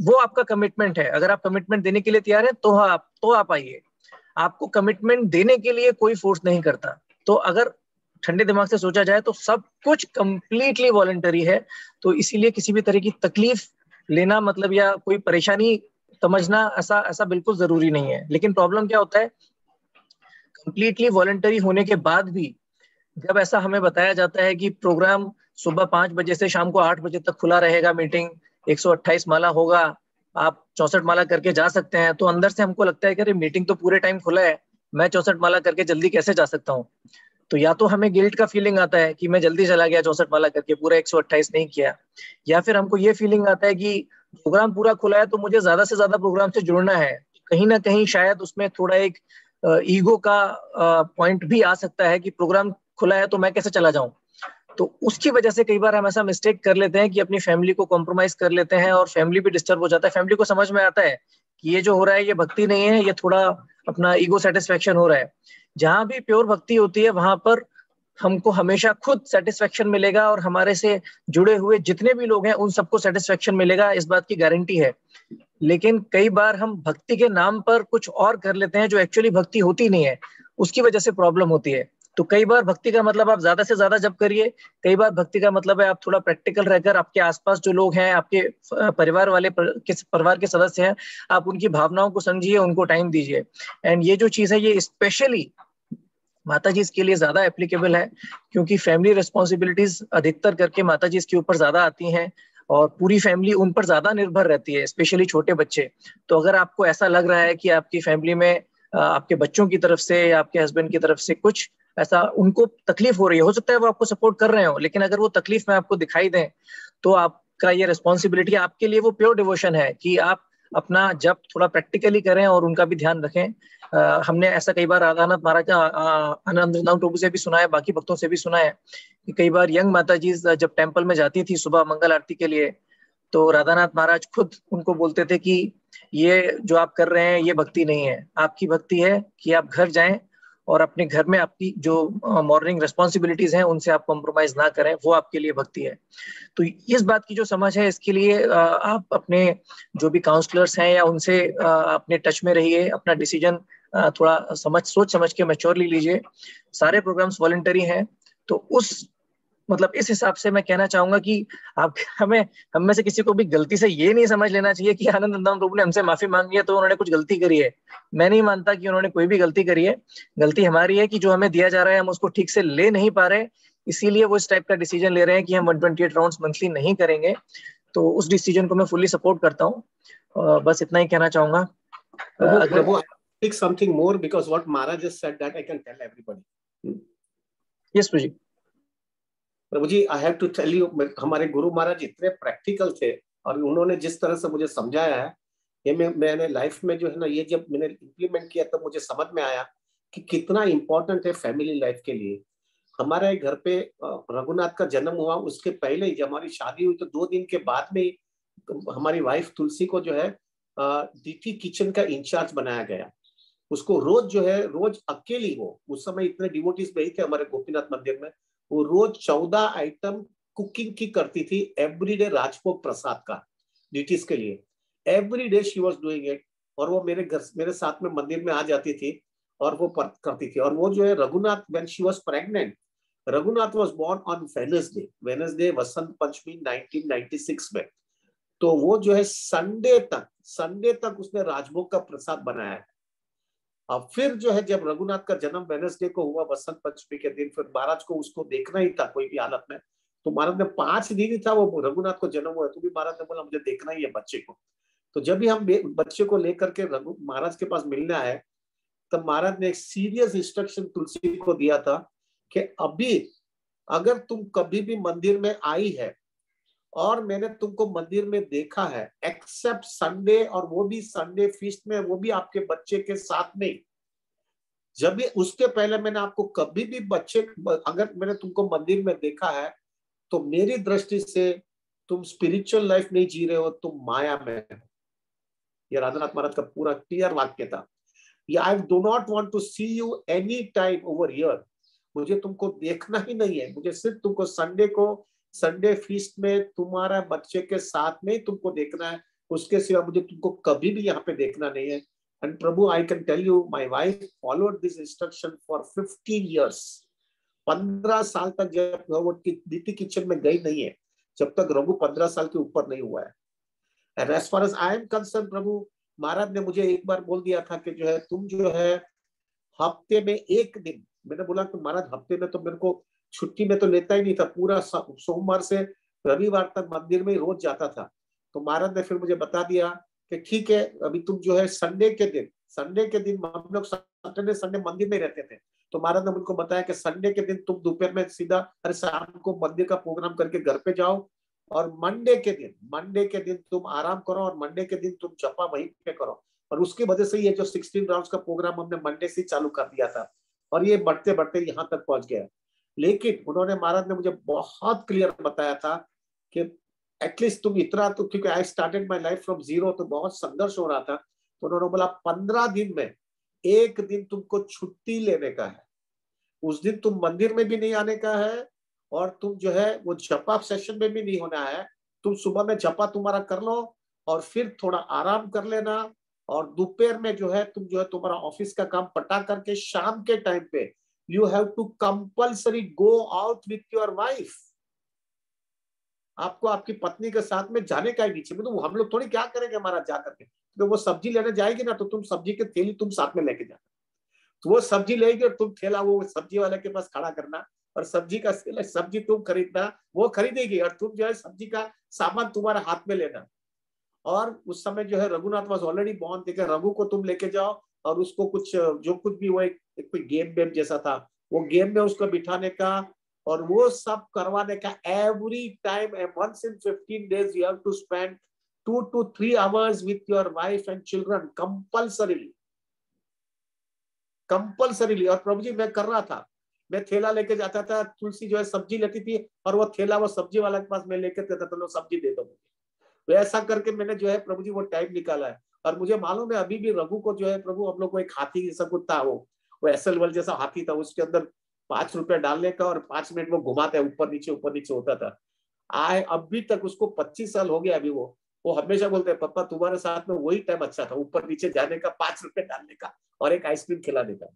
वो आपका कमिटमेंट है। अगर आप कमिटमेंट देने के लिए तैयार है तो आप तो आप आइए। आपको कमिटमेंट देने के लिए कोई फोर्स नहीं करता। तो अगर ठंडे दिमाग से सोचा जाए तो सब कुछ कंप्लीटली वॉलेंटरी है। तो इसीलिए किसी भी तरह की तकलीफ़ लेना मतलब या कोई परेशानी समझना ऐसा ऐसा बिल्कुल ज़रूरी नहीं है। लेकिन प्रॉब्लम क्या होता है? कंप्लीटली वॉलेंटरी होने के बाद भी जब ऐसा हमें बताया जाता है कि प्रोग्राम सुबह पाँच बजे से शाम को आठ बजे तक खुला रहेगा मीटिंग एक सौ अट्ठाइस माला होगा, आप चौसठ माला करके जा सकते हैं तो अंदर से हमको लगता है कि अरे मीटिंग तो पूरे टाइम खुला है, मैं चौसठ माला करके जल्दी कैसे जा सकता हूँ? तो या तो हमें गिल्ट का फीलिंग आता है कि मैं जल्दी चला गया चौसठ वाला करके, पूरा एक सौ अट्ठाइस नहीं किया। या फिर हमको ये फीलिंग आता है कि प्रोग्राम पूरा खुला है तो मुझे ज़्यादा से ज़्यादा प्रोग्राम से जुड़ना है। कहीं ना कहीं शायद उसमें थोड़ा एक ईगो का पॉइंट भी आ सकता है कि प्रोग्राम खुला है तो मैं कैसे चला जाऊँ? तो उसकी वजह से कई बार हम ऐसा मिस्टेक कर लेते हैं कि अपनी फैमिली को कॉम्प्रोमाइज कर लेते हैं और फैमिली भी डिस्टर्ब हो जाता है। फैमिली को समझ में आता है कि ये जो हो रहा है, ये भक्ति नहीं है, ये थोड़ा अपना ईगो सेटिस्फेक्शन हो रहा है। जहाँ भी प्योर भक्ति होती है, वहाँ पर हमको हमेशा खुद सेटिस्फेक्शन मिलेगा और हमारे से जुड़े हुए जितने भी लोग हैं, उन सबको सेटिस्फेक्शन मिलेगा, इस बात की गारंटी है। लेकिन कई बार हम भक्ति के नाम पर कुछ और कर लेते हैं जो एक्चुअली भक्ति होती नहीं है, उसकी वजह से प्रॉब्लम होती है। तो कई बार भक्ति का मतलब आप ज़्यादा से ज़्यादा जब करिए कई बार भक्ति का मतलब है आप थोड़ा प्रैक्टिकल रहकर आपके आसपास जो लोग हैं आपके परिवार वाले पर, किस परिवार के सदस्य हैं आप उनकी भावनाओं को समझिए उनको टाइम दीजिए। एंड ये जो चीज़ है ये स्पेशली माता जी इसके लिए ज़्यादा एप्लीकेबल है क्योंकि फैमिली रिस्पॉन्सिबिलिटीज अधिकतर करके माता जी इसके ऊपर ज़्यादा आती हैं और पूरी फैमिली उन पर ज़्यादा निर्भर रहती है स्पेशली छोटे बच्चे। तो अगर आपको ऐसा लग रहा है कि आपकी फैमिली में आपके बच्चों की तरफ़ से या आपके हस्बैंड की तरफ़ से कुछ ऐसा उनको तकलीफ़ हो रही है। हो सकता है वो आपको सपोर्ट कर रहे हो लेकिन अगर वो तकलीफ़ में आपको दिखाई दें तो आपका ये रिस्पॉन्सिबिलिटी आपके लिए वो प्योर डिवोशन है कि आप अपना जब थोड़ा प्रैक्टिकली करें और उनका भी ध्यान रखें। आ, हमने ऐसा कई बार राधानाथ महाराज आनंद टोबू से भी सुना है बाकी भक्तों से भी सुना है कि कई बार यंग माता जी जब टेंपल में जाती थी सुबह मंगल आरती के लिए तो राधानाथ महाराज खुद उनको बोलते थे कि ये जो आप कर रहे हैं ये भक्ति नहीं है। आपकी भक्ति है कि आप घर जाएँ और अपने घर में आपकी जो मॉर्निंग रिस्पॉन्सिबिलिटीज हैं, उनसे आप कॉम्प्रोमाइज ना करें, वो आपके लिए भक्ति है। तो इस बात की जो समझ है, इसके लिए आप अपने जो भी काउंसलर्स हैं या उनसे अपने टच में रहिए, अपना डिसीज़न थोड़ा समझ, सोच समझ के मेच्योरली लीजिए। सारे प्रोग्राम्स वॉलेंटरी हैं तो उस मतलब इस हिसाब से मैं कहना चाहूँगा कि आप (laughs) हमें हम में से किसी को भी गलती से ये नहीं समझ लेना चाहिए कि आनंद नंदन प्रभु ने हमसे माफ़ी मांगी है तो उन्होंने कुछ गलती करी है। मैं नहीं मानता कि उन्होंने कोई भी गलती करी है। गलती हमारी है कि जो हमें दिया जा रहा है हम उसको ठीक से ले नहीं पा रहे इसीलिए वो इस टाइप का डिसीज़न ले रहे हैं कि हम one twenty eight round monthly नहीं करेंगे। तो उस डिसीज़न को मैं फुल्ली सपोर्ट करता हूँ। बस इतना ही कहना चाहूँगा। something more because what Mara just said that I can tell everybody. Yes, Praji. Prabhu ji I have to tell you हमारे गुरु महाराज इतने प्रैक्टिकल थे और उन्होंने जिस तरह से मुझे समझाया है, ये मैं, मैंने लाइफ में जो है ना, ये जब मैंने इम्प्लीमेंट किया तब तो मुझे समझ में आया कि कितना इम्पोर्टेंट है फैमिली लाइफ के लिए। हमारे घर पे रघुनाथ का जन्म हुआ, उसके पहले ही जब हमारी शादी हुई तो दो दिन के बाद में हमारी वाइफ तुलसी को जो है डीटी किचन का इंचार्ज बनाया गया। उसको रोज जो है, रोज अकेली वो, उस समय इतने डिवोटीज नहीं थे हमारे गोपीनाथ मंदिर में वो रोज चौदह आइटम कुकिंग की करती थी एवरी डे राजभोग प्रसाद का ड्यूटीज़ के लिए। Every day she was doing it और वो मेरे घर, मेरे साथ में मंदिर में आ जाती थी और वो करती थी। और वो जो है Raghunath when she was pregnant Raghunath was born on Wednesday Wednesday Vasant Panchami 1996 में। तो वो जो है संडे तक संडे तक उसने राजभोग का प्रसाद बनाया। है अब फिर जो है जब रघुनाथ का जन्म वेनसडे को हुआ, बसंत पंचमी के दिन, फिर महाराज को उसको देखना ही था कोई भी हालत में। तो महाराज ने पाँच दिन ही था वो रघुनाथ को जन्म हुआ तो भी महाराज ने बोला, मुझे देखना ही है बच्चे को। तो जब भी हम बच्चे को लेकर के रघु, महाराज के पास मिलने आए तब महाराज ने एक सीरियस इंस्ट्रक्शन तुलसी को दिया था कि अभी अगर तुम कभी भी मंदिर में आई है और मैंने तुमको मंदिर में देखा है एक्सेप्ट संडे और वो भी संडे फीस्ट में, वो भी आपके बच्चे के साथ में जब भी उसके पहले मैंने आपको कभी भी बच्चे, अगर मैंने तुमको मंदिर में देखा है तो मेरी दृष्टि से तुम स्पिरिचुअल लाइफ नहीं जी रहे हो, तुम माया में ये राधानाथ महाराज का पूरा क्लियर वाक्य था। I do not want to see you any time over year मुझे तुमको देखना ही नहीं है। मुझे सिर्फ़ तुमको संडे को संडे फीस्ट में तुम्हारा बच्चे के साथ में तुमको देखना है। उसके सिवा मुझे तुमको कभी भी यहाँ पे देखना नहीं है। And Prabhu I can tell you my wife followed this instruction for fifteen years पंद्रह साल तक जब वो दीति किचन में गई नहीं है, जब तक रघु पंद्रह साल के ऊपर नहीं हुआ है। And as far as I am concern Prabhu, Maharaj ने मुझे एक बार बोल दिया था कि जो है, तुम जो है, हफ़्ते में एक दिन, मैंने बोला कि महाराज, हफ़्ते में तो मेरे को छुट्टी में तो लेता ही नहीं था, पूरा सोमवार से रविवार तक मंदिर में रोज जाता था। तो महाराज ने फिर मुझे बता दिया कि ठीक है, अभी तुम जो है संडे के दिन, संडे के दिन हम लोग सैटरडे, संडे मंदिर में रहते थे। तो महाराज ने मुझको बताया कि संडे के दिन तुम दोपहर में सीधा, अरे शाम को मंदिर का प्रोग्राम करके घर पे जाओ और मंडे के दिन, मंडे के दिन तुम आराम करो और मंडे के दिन तुम जपा वहीं पे करो। और उसकी वजह से ये जो सिक्सटीन राउंड का प्रोग्राम हमने मंडे से चालू कर दिया था और ये बढ़ते बढ़ते यहाँ तक पहुँच गया। लेकिन उन्होंने महाराज ने मुझे बहुत क्लियर बताया था कि एटलीस्ट तुम इतना तो क्योंकि I started my life from zero तो बहुत संघर्ष हो रहा था। तो उन्होंने बोला, पंद्रह दिन में एक दिन तुमको छुट्टी लेने का है। उस दिन तुम मंदिर में भी नहीं आने का है और तुम जो है, वो जपा सेशन में भी नहीं होना है। तुम सुबह में जपा तुम्हारा कर लो और फिर थोड़ा आराम कर लेना और दोपहर में जो है, तुम जो है, तुम्हारा ऑफ़िस का काम पटा करके शाम के टाइम पे you have to compulsory go out with your wife आपको आपकी पत्नी के साथ में जाने का ही नीचे तो हम लोग थोड़ी क्या करेंगे हमारा जा करके? तो वो सब्ज़ी लेने जाएगी ना तो तुम सब्ज़ी के थैली तुम साथ में लेके जाना। तो वो सब्ज़ी लेगी और तुम थैला वो सब्ज़ी वाले के पास खड़ा करना और सब्ज़ी का सब्ज़ी तुम खरीदना, वो खरीदेगी और तुम जो है सब्ज़ी का सामान तुम्हारे हाथ में लेना। और उस समय जो है रघुनाथ वॉज़ ऑलरेडी बॉर्न देखे रघु को तुम लेके जाओ और उसको कुछ जो कुछ भी वो एक, एक कोई गेम वेम जैसा था वो गेम में उसको बिठाने का और वो सब करवाने का every time in fifteen days you have to spend two two three hours with your wife and children compulsorily compulsorily और प्रभु जी मैं कर रहा था। मैं थैला लेके जाता था तुलसी जो है सब्ज़ी लेती थी और वो थैला वो सब्ज़ी वाला के पास मैं लेके देता था सब्ज़ी दे दो मुझे। तो ऐसा करके मैंने जो है प्रभु जी वो टाइम निकाला है। और मुझे मालूम है अभी भी रघु को जो है, प्रभु हम लोग को एक हाथी जैसा कुछ था वो वो एस एल जैसा हाथी था, उसके अंदर पाँच रुपया डालने का और पाँच मिनट वो घुमाता है, ऊपर नीचे ऊपर नीचे होता था। आए, अभी तक उसको पच्चीस साल हो गया अभी वो। वो हमेशा बोलते हैं, पापा, तुम्हारे साथ में वही टाइम अच्छा था, ऊपर नीचे जाने का, पाँच रुपए डालने का और एक आइसक्रीम खिलाने का।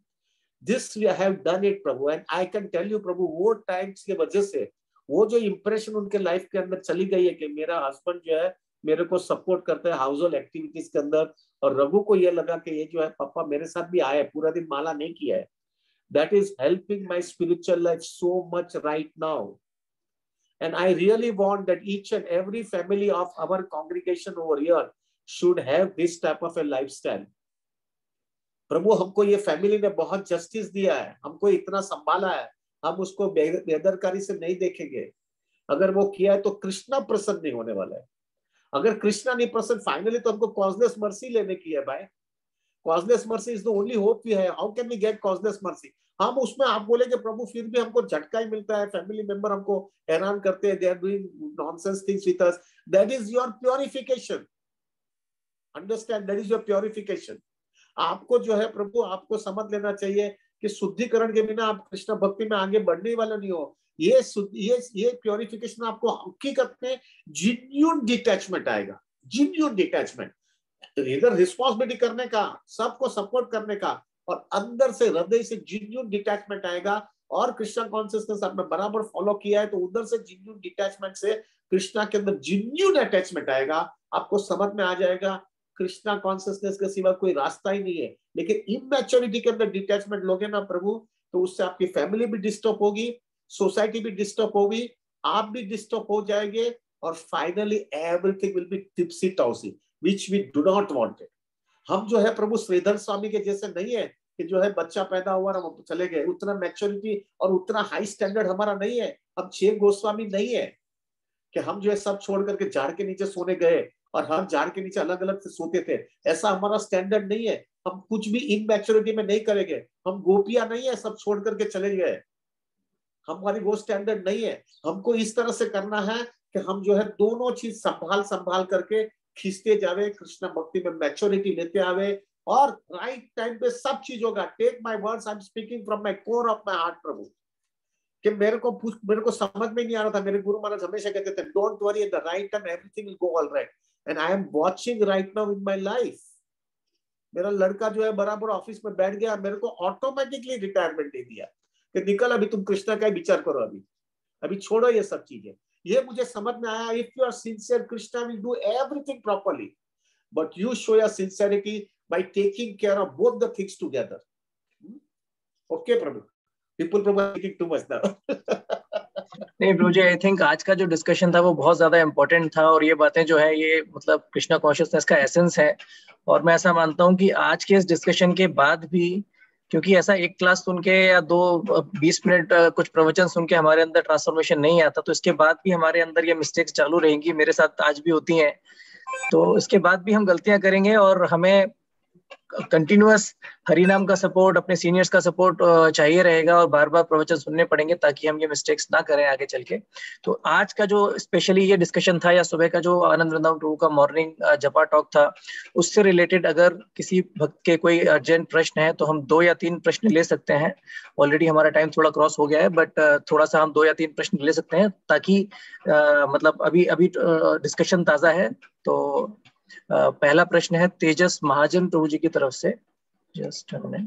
This have done it Prabhu. And I can tell you Prabhu, वो टाइम्स की वजह से, वो जो इम्प्रेशन उनके लाइफ के अंदर चली गई है कि मेरा हस्बैंड जो है मेरे को सपोर्ट करते हैं हाउस होल्ड एक्टिविटीज़ के अंदर। और रघु को यह लगा कि ये जो है, पापा मेरे साथ भी आया पूरा दिन माला नहीं किया है। That is helping my spiritual life so much right now And I really want that each and every family of our congregation over here should have this type of a lifestyle. Prabhu, हमको ये family ने बहुत justice दिया है। हमको इतना संभाला है। हम उसको बेदरकारी से नहीं देखेंगे। अगर वो किया है तो कृष्णा प्रसन्न नहीं होने वाला है। अगर कृष्णा नहीं प्रसन्न फाइनली तो हमको कॉजलेस मर्सी लेने की है भाई। Causeless mercy is the only hope we है how can we get causeless mercy हम उसमें आप बोलेंगे प्रभु, फिर भी हमको झटका ही मिलता है फैमिली मेंबर हमको हैरान करते हैं they are doing nonsense things with us that is your purification understand that is your purification आपको जो है प्रभु, आपको समझ लेना चाहिए कि शुद्धिकरण के बिना आप कृष्ण भक्ति में आगे बढ़ने वाला नहीं हो। ये ये ये प्योरिफिकेशन आपको हकीकत में जिन्यून डिटैचमेंट आएगा। जिन्यून डिटैचमेंट इधर रिस्पॉन्सिबिलिटी करने का, सबको सपोर्ट करने का और अंदर से हृदय से जिन्यून डिटैचमेंट आएगा और कृष्णा कॉन्सियसनेस आपने बराबर फॉलो किया है तो उधर से जिन्यून डिटैचमेंट से कृष्णा के अंदर जिन्यून अटैचमेंट आएगा, आपको समझ में आ जाएगा कृष्णा कॉन्सियसनेस के सिवा कोई रास्ता ही नहीं है। लेकिन इमेच्योरिटी के अंदर डिटैचमेंट लोगे ना प्रभु तो उससे आपकी फैमिली भी डिस्टर्ब होगी सोसाइटी भी डिस्टर्ब होगी, आप भी डिस्टर्ब हो जाएँगे और finally everything will be tipsy towsy which we do not wanted हम जो है प्रभु श्रीधर स्वामी के जैसे नहीं है कि जो है बच्चा पैदा हुआ वो चले गए। उतना मैच्योरिटी और उतना हाई स्टैंडर्ड हमारा नहीं है। हम छे गोस्वामी नहीं है कि हम जो है सब छोड़ करके झाड़ के नीचे सोने गए और हम झाड़ के नीचे अलग अलग से सोते थे। ऐसा हमारा स्टैंडर्ड नहीं है। हम कुछ भी इन मैच्योरिटी में नहीं करेंगे। हम गोपिया नहीं है, सब छोड़ करके चले गए। हमारी वो स्टैंडर्ड नहीं है। हमको इस तरह से करना है कि हम जो है दोनों चीज़ संभाल संभाल करके खींचते जावे, कृष्ण भक्ति में मैच्योरिटी लेते आवे और राइट टाइम पे सब चीज़ होगा take my words I am speaking from my core of my heart Prabhu. कि मेरे को मेरे को समझ में नहीं आ रहा था, मेरे गुरु महाराज हमेशा कहते थे don't worry at the right time everything will go all right and I am watching right now in my life मेरा लड़का जो है बराबर ऑफ़िस में बैठ गया, मेरे को ऑटोमेटिकली रिटायरमेंट दे दिया। कि निकल अभी तुम कृष्णा का विचार करो अभी अभी छोड़ो ये सब चीज़ें ये मुझे समझ में आया if you are sincere Krishna will do everything properly but you show your sincerity by taking care of both the things together. Okay, Prabhu. People probably thinking too much now. (laughs) नहीं प्रभु जी आई थिंक आज का जो discussion था वो बहुत ज़्यादा important था और ये बातें जो है ये मतलब कृष्णा कॉन्शियसनेस का एसेंस है और मैं ऐसा मानता हूँ कि आज के इस डिस्कशन के बाद भी क्योंकि ऐसा एक क्लास सुन के या दो बीस मिनट कुछ प्रवचन सुन के हमारे अंदर ट्रांसफॉर्मेशन नहीं आता तो इसके बाद भी हमारे अंदर ये मिस्टेक्स चालू रहेंगी, मेरे साथ आज भी होती हैं। तो इसके बाद भी हम गलतियाँ करेंगे और हमें कंटिन्यूस हरिनाम का सपोर्ट अपने सीनियर्स का सपोर्ट चाहिए रहेगा और बार बार प्रवचन सुनने पड़ेंगे ताकि हम ये मिस्टेक्स ना करें आगे चल के। तो आज का जो स्पेशली ये डिस्कशन था या सुबह का जो आनंद वृंदावन टू का मॉर्निंग जपा टॉक था, उससे रिलेटेड अगर किसी भक्त के कोई अर्जेंट प्रश्न है तो हम दो या तीन प्रश्न ले सकते हैं। ऑलरेडी हमारा टाइम थोड़ा क्रॉस हो गया है बट थोड़ा सा हम दो या तीन प्रश्न ले सकते हैं ताकि मतलब अभी अभी डिस्कशन ताज़ा है तो पहला प्रश्न है तेजस महाजन प्रभु जी की तरफ़ से। जस्ट हमने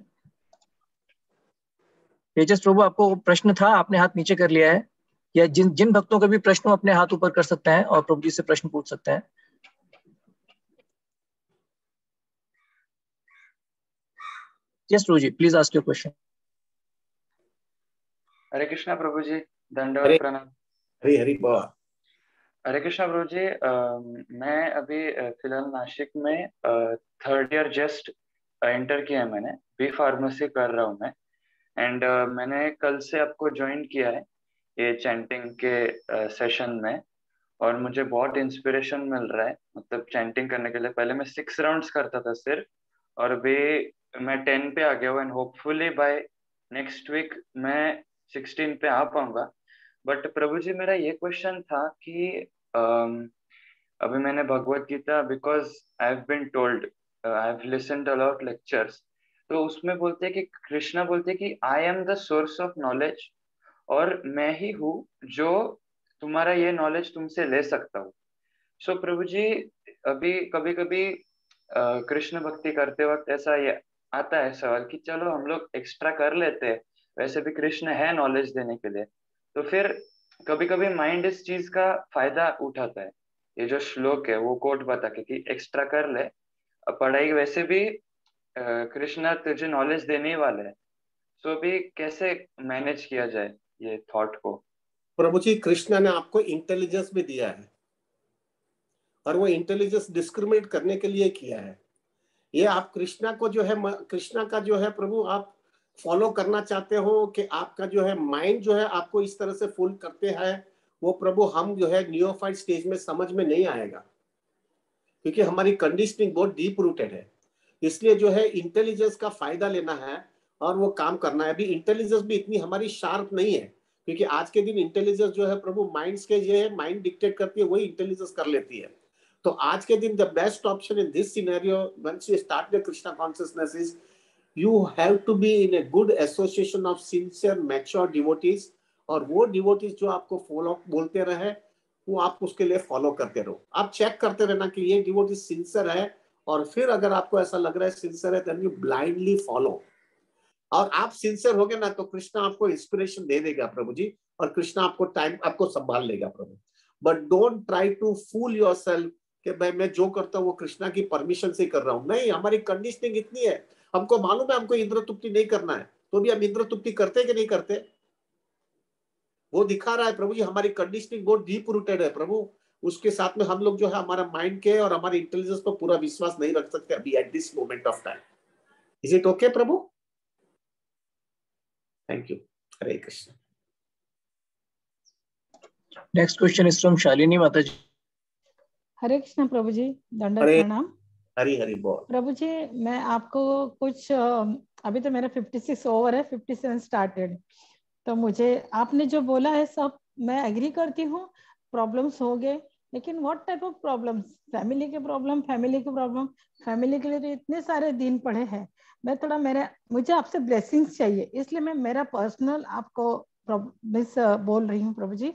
तेजस प्रभु आपको प्रश्न था आपने हाथ नीचे कर लिया है। या जिन जिन भक्तों के भी प्रश्न अपने हाथ ऊपर कर सकते हैं और प्रभु जी से प्रश्न पूछ सकते हैं। Yes Prabhu ji please ask your question Hare Krishna Prabhu ji दंडवत प्रणाम हरी हरी बाबा हरे कृष्णा गुरु जी मैं अभी फ़िलहाल नासिक में थर्ड ईयर जस्ट एंटर किया है मैंने। बी फार्मेसी कर रहा हूँ मैं। एंड uh, मैंने कल से आपको ज्वाइन किया है ये चैंटिंग के सेशन uh, में। और मुझे बहुत इंस्पिरेशन मिल रहा है मतलब चैंटिंग करने के लिए। पहले मैं सिक्स राउंड्स करता था सिर्फ़ और अभी मैं टेन पे आ गया हूँ। And hopefully by next week मैं सिक्सटीन पे आ पाऊँगा। बट प्रभु जी मेरा ये क्वेश्चन था कि um, अभी मैंने Bhagavad Gita because I have been told I have listened a lot lectures तो उसमें बोलते हैं कि कृष्णा बोलते हैं कि I am the source of knowledge और मैं ही हूँ जो तुम्हारा ये नॉलेज तुमसे ले सकता हूँ. सो so, प्रभु जी अभी कभी कभी कृष्ण भक्ति करते वक्त ऐसा ये आता है सवाल कि चलो हम लोग एक्स्ट्रा कर लेते हैं वैसे भी कृष्ण है नॉलेज देने के लिए। तो फिर कभी कभी माइंड इस चीज़ का फ़ायदा उठाता है। ये जो श्लोक है, वो कोट बता के कि एक्स्ट्रा कर ले। पढ़ाई वैसे भी कृष्णा तुझे नॉलेज देने ही वाले है। सो अभी कैसे मैनेज किया जाए ये थॉट को? प्रभु जी, कृष्णा ने आपको इंटेलिजेंस भी दिया है। और वो इंटेलिजेंस डिस्क्रिमिनेट करने के लिए किया है। ये आप कृष्णा को जो है कृष्णा का जो है प्रभु, आप फॉलो करना चाहते हो कि आपका जो है माइंड जो है आपको इस तरह से फुल करते हैं, वो प्रभु हम जो है न्यूफाइड स्टेज में समझ में नहीं आएगा। क्योंकि हमारी कंडीशनिंग बहुत डीप रूटेड है। इसलिए जो है इंटेलिजेंस का फ़ायदा लेना है और वो काम करना है। अभी इंटेलिजेंस भी इतनी हमारी शार्प नहीं है, क्योंकि आज के दिन इंटेलिजेंस जो है प्रभु माइंड्स के जो है माइंड डिक्टेट करती है, वही इंटेलिजेंस कर लेती है। तो आज के दिन the best option in this scenario once you start the Krishna consciousness is you have to be in a good association of sincere mature devotees और वो डिवोटीज जो आपको फॉलो बोलते रहे, वो आप उसके लिए फॉलो करते रहो। आप चेक करते रहना कि ये डिवोटी सिंसियर है। और फिर अगर आपको ऐसा लग रहा है सिंसियर है देन यू ब्लाइंडली फॉलो और आप सिंसियर हो गए ना तो कृष्णा आपको इंस्पिरेशन दे देगा प्रभु जी, और कृष्णा आपको टाइम आपको संभाल लेगा Prabhu. But don't try to fool yourself कि भाई मैं जो करता हूँ, वो कृष्णा की परमिशन से कर रहा हूँ। नहीं, हमारी कंडीशनिंग इतनी है। हमको मालूम है हमको इंद्र तुप्ति नहीं करना है। तो भी हम इंद्र तुप्ति करते कि नहीं करते? वो दिखा रहा है प्रभु जी हमारी कंडीशनिंग बहुत डीप रूटेड है प्रभु। उसके साथ में हम लोग जो है हमारा माइंड के और हमारे इंटेलिजेंस पर पूरा विश्वास नहीं रख सकते अभी at this moment of time is it okay Prabhu? Thank you Hare Krishna next question is from Shalini Mata ji Hare Krishna प्रभु जी दंडक प्रणाम हरी हरी बोल प्रभु जी, मैं आपको कुछ अभी तो मेरा 56 ओवर है 57 स्टार्टेड तो मुझे, आपने जो बोला है सब, मैं एग्री करती हूँ प्रॉब्लम्स हो गए। लेकिन what type of problems family के प्रॉब्लम फैमिली के प्रॉब्लम फैमिली के लिए तो इतने सारे दिन पड़े हैं। मैं थोड़ा, मेरा, मुझे आपसे ब्लेसिंग्स चाहिए। इसलिए मैं, मेरा पर्सनल आपको मिस बोल रही हूँ प्रभु जी।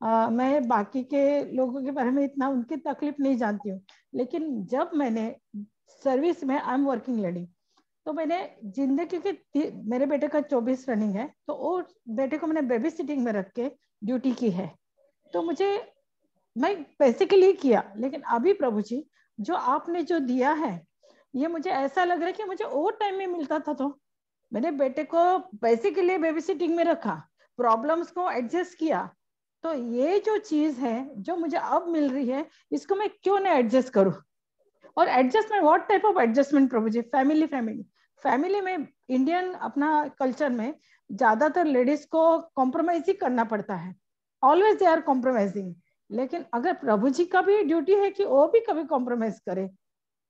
आ, मैं बाकी के लोगों के बारे में इतना उनकी तकलीफ़ नहीं जानती हूँ। लेकिन जब मैंने सर्विस में आई एम वर्किंग लेडी तो मैंने ज़िंदगी के मेरे बेटे का चौबीस रनिंग है तो वो बेटे को मैंने बेबी सिटिंग में रख के ड्यूटी की है। तो मुझे मैं पैसे के लिए किया लेकिन अभी प्रभु जी जो आपने जो दिया है ये मुझे ऐसा लग रहा है कि मुझे और टाइम में मिलता था तो। मैंने बेटे को पैसे के लिए बेबी सिटिंग में रखा प्रॉब्लम्स को एडजस्ट किया तो ये जो चीज़ है, जो मुझे अब मिल रही है, इसको मैं क्यों नहीं एडजस्ट करूँ? और adjustment what type of adjustment Prabhu ji? Family family family में इंडियन अपना कल्चर में, ज़्यादातर लेडीज़ को कॉम्प्रोमाइज ही करना पड़ता है। ऑलवेज दे आर कॉम्प्रोमाइजिंग लेकिन अगर प्रभु जी का भी ड्यूटी है कि वो भी कभी कॉम्प्रोमाइज करे,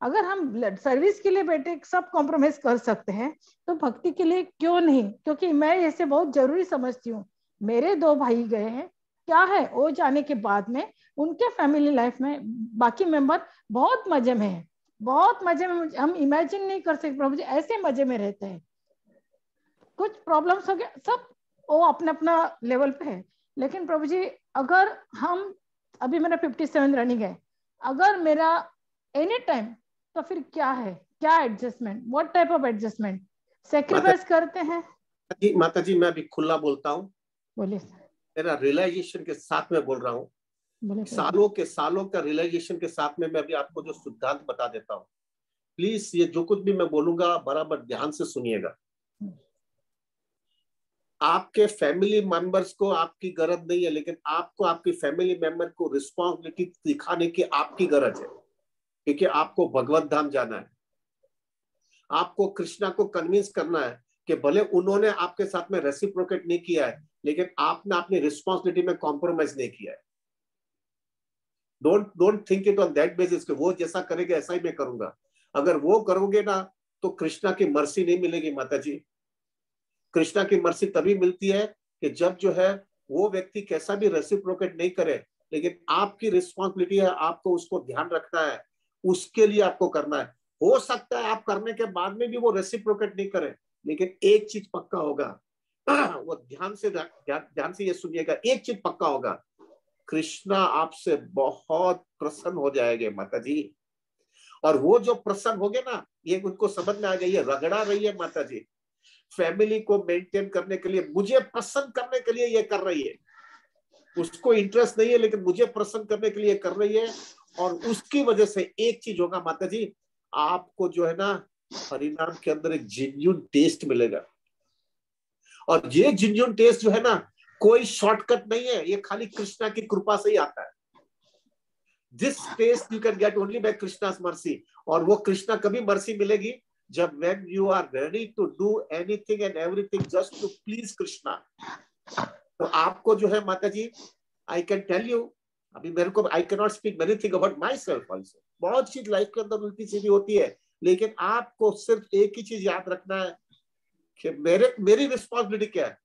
अगर हम सर्विस के लिए बैठे सब कॉम्प्रोमाइज कर सकते हैं तो भक्ति के लिए क्यों नहीं? क्योंकि मैं ऐसे बहुत ज़रूरी समझती हूँ। मेरे दो भाई गए हैं क्या है? वो जाने के बाद में उनके फैमिली लाइफ में बाकी मेंबर बहुत मज़े में है। बहुत मज़े में हम इमेजिन नहीं कर सकते प्रभु जी ऐसे मज़े में रहते हैं। कुछ प्रॉब्लम्स हो गया सब वो अपना अपना लेवल पे है। लेकिन प्रभु जी अगर हम अभी मेरा फिफ्टी सेवन रनिंग है। अगर मेरा एनी टाइम तो फिर क्या है? क्या adjustment what type of adjustment sacrifice करते हैं? जी माता जी मैं अभी खुला बोलता हूँ। बोलिए मेरा रियलाइजेशन के साथ में बोल रहा हूँ। सालों के सालों का रियलाइजेशन के साथ में मैं अभी आपको जो सिद्धांत बता देता हूँ। प्लीज़ ये जो कुछ भी मैं बोलूँगा बराबर ध्यान से सुनिएगा। आपके फैमिली मेंबर्स को आपकी गरज नहीं है लेकिन आपको आपकी फैमिली मेंबर को रिस्पॉन्सिबिलिटी दिखाने की आपकी गरज है। क्योंकि आपको भगवत धाम जाना है। आपको कृष्णा को कन्विंस करना है कि भले उन्होंने आपके साथ में रेसिप्रोकेट नहीं किया है लेकिन आपने अपनी रिस्पॉन्सिबिलिटी में कॉम्प्रोमाइज नहीं किया है। Don't don't think it on that basis वो जैसा करेगा, ऐसा ही मैं करूँगा। अगर वो करोगे ना तो कृष्णा की मर्सी नहीं मिलेगी माता जी कृष्णा की मर्सी तभी मिलती है कि जब जो है, वो व्यक्ति कैसा भी रेसिप्रोकेट नहीं करे, लेकिन आपकी रिस्पॉन्सिबिलिटी है, आपको उसको ध्यान रखना है, उसके लिए आपको करना है। हो सकता है आप करने के बाद में भी वो रेसिप्रोकेट नहीं करे, लेकिन एक चीज़ पक्का होगा (clears throat) वो ध्यान से ध्यान से ये सुनिएगा, एक चीज़ पक्का होगा, कृष्णा आपसे बहुत प्रसन्न हो जाएँगे माता जी और वो जो प्रसन्न हो गए ना, ये उनको समझ में आ गई है, रगड़ा रही है माता जी फैमिली को मेंटेन करने के लिए, मुझे प्रसन्न करने के लिए ये कर रही है। उसको इंटरेस्ट नहीं है, लेकिन मुझे प्रसन्न करने के लिए कर रही है। और उसकी वजह से एक चीज़ होगा माता जी आपको जो है ना, हरिनाम के अंदर एक जेन्यून टेस्ट मिलेगा। और ये जिन्यून टेस्ट जो है ना, कोई शॉर्टकट नहीं है, ये खाली कृष्णा की कृपा से ही आता है। This test you can get only by Krishna's mercy और वो कृष्णा कभी मर्सी मिलेगी जब when you are ready to do anything and everything just to please Krishna तो आपको जो है माता जी आई कैन टेल यू अभी मेरे को I can not speak many thing about myself also बहुत चीज़ लाइफ के अंदर उल्टी सीधी होती है, लेकिन आपको सिर्फ़ एक ही चीज़ याद रखना है कि मेरे, मेरी रिस्पॉन्सिबिलिटी क्या है?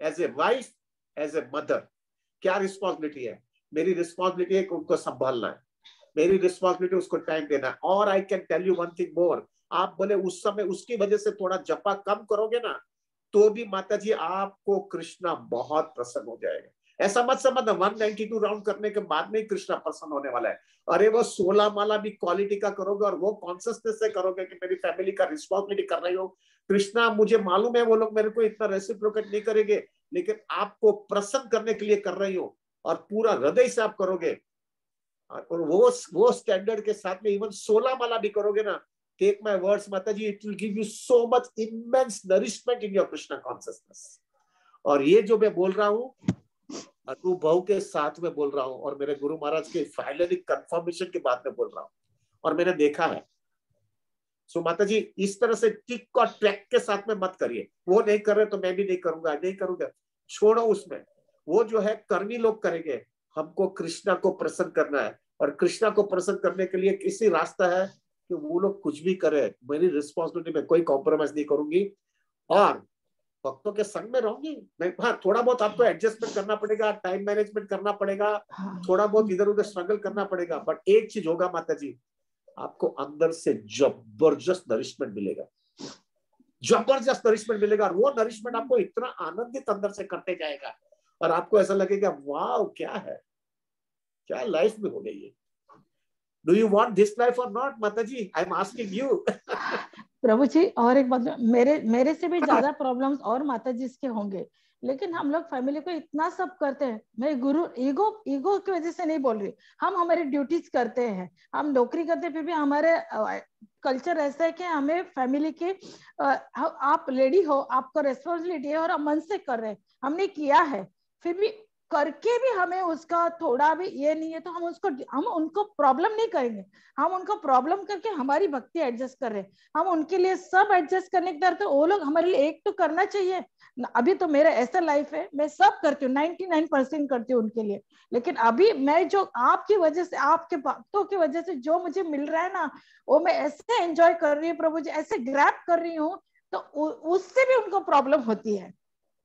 As a wife as a mother क्या रिस्पॉन्सिबिलिटी है? मेरी रिस्पॉन्सिबिलिटी है कि उनको संभालना है। मेरी रिस्पॉन्सिबिलिटी उसको टाइम देना है। और I can tell you one thing more आप बोले उस समय उसकी वजह से थोड़ा जपा कम करोगे ना तो भी माता जी आपको कृष्णा बहुत प्रसन्न हो जाएगा। ऐसा मत समझ वन नाइनटी टू राउंड करने के बाद में कृष्णा प्रसन्न होने वाला है। अरे वो सोलह माला भी क्वालिटी का करोगे और वो कॉन्सियसनेस से करोगे कि मेरी फैमिली का रिस्पॉन्सिबिलिटी कर रही हो। कृष्णा, मुझे मालूम है वो लोग मेरे को इतना रेसिप्रोकेट नहीं करेंगे, लेकिन आपको प्रसन्न करने के लिए कर रही हूँ और पूरा हृदय से आप करोगे। और वो वो स्टैंडर्ड के साथ में इवन सोलह माला भी करोगे ना take my words Mata ji it will give you so much immense nourishment in your Krishna consciousness और ये जो मैं बोल रहा हूँ, अनुभव के साथ में बोल रहा हूँ और मेरे गुरु महाराज के फाइनली कंफर्मेशन के बाद में बोल रहा हूँ। और मैंने देखा है सो माता जी इस तरह से टिक और ट्रैक के साथ में मत करिए। वो नहीं कर रहे तो मैं भी नहीं करूँगा नहीं करूँगा। छोड़ो उसमें। वो जो है कर्मी लोग करेंगे। हमको कृष्णा को प्रसन्न करना है। और कृष्णा को प्रसन्न करने के लिए किसी रास्ता है कि वो लोग कुछ भी करे। मेरी रिस्पॉन्सिबिलिटी में कोई कॉम्प्रोमाइज नहीं करूँगी। और भक्तों के संग में रहूँगी? मैं हाँ थोड़ा बहुत आपको एडजस्टमेंट करना पड़ेगा टाइम मैनेजमेंट करना पड़ेगा। हाँ। थोड़ा बहुत इधर उधर स्ट्रगल करना पड़ेगा। बट एक चीज़ होगा माता जी आपको अंदर से ज़बरदस्त नरिशमेंट मिलेगा। ज़बरदस्त नरिशमेंट मिलेगा। और वो नरिशमेंट आपको इतना आनंदित अंदर से करते जाएगा। और आपको ऐसा लगेगा वाह क्या है? क्या लाइफ में हो गई है do you? Want this life और not Mata ji I am asking you Prabhu ji और एक बात मेरे मेरे से भी (laughs) ज़्यादा प्रॉब्लम्स और माता जी के होंगे। लेकिन हम लोग फैमिली को इतना सब करते हैं। मैं गुरु ईगो ईगो की वजह से नहीं बोल रही। हम हमारे ड्यूटीज़ करते हैं। हम नौकरी करते फिर भी हमारे कल्चर ऐसा है कि हमें फैमिली के आप लेडी हो, आपको रेस्पॉन्सिबिलिटी है और हम मन से कर रहे हैं। हमने किया है। फिर भी करके भी हमें उसका थोड़ा भी ये नहीं है तो हम उसको, हम उनको प्रॉब्लम नहीं करेंगे। हम उनको प्रॉब्लम करके हमारी भक्ति एडजस्ट कर रहे हैं। हम उनके लिए सब एडजस्ट करने के तरह तो वो लोग हमारे लिए एक तो करना चाहिए। अभी तो मेरा ऐसा लाइफ है, मैं सब करती हूँ नाइनटी नाइन परसेंट करती हूँ उनके लिए। लेकिन अभी मैं जो आपकी वजह से, आपके भक्तों की वजह से जो मुझे मिल रहा है ना, वो मैं ऐसे एंजॉय कर रही हूँ प्रभु जी, ऐसे ग्रैप कर रही हूँ तो उससे भी उनको प्रॉब्लम होती है।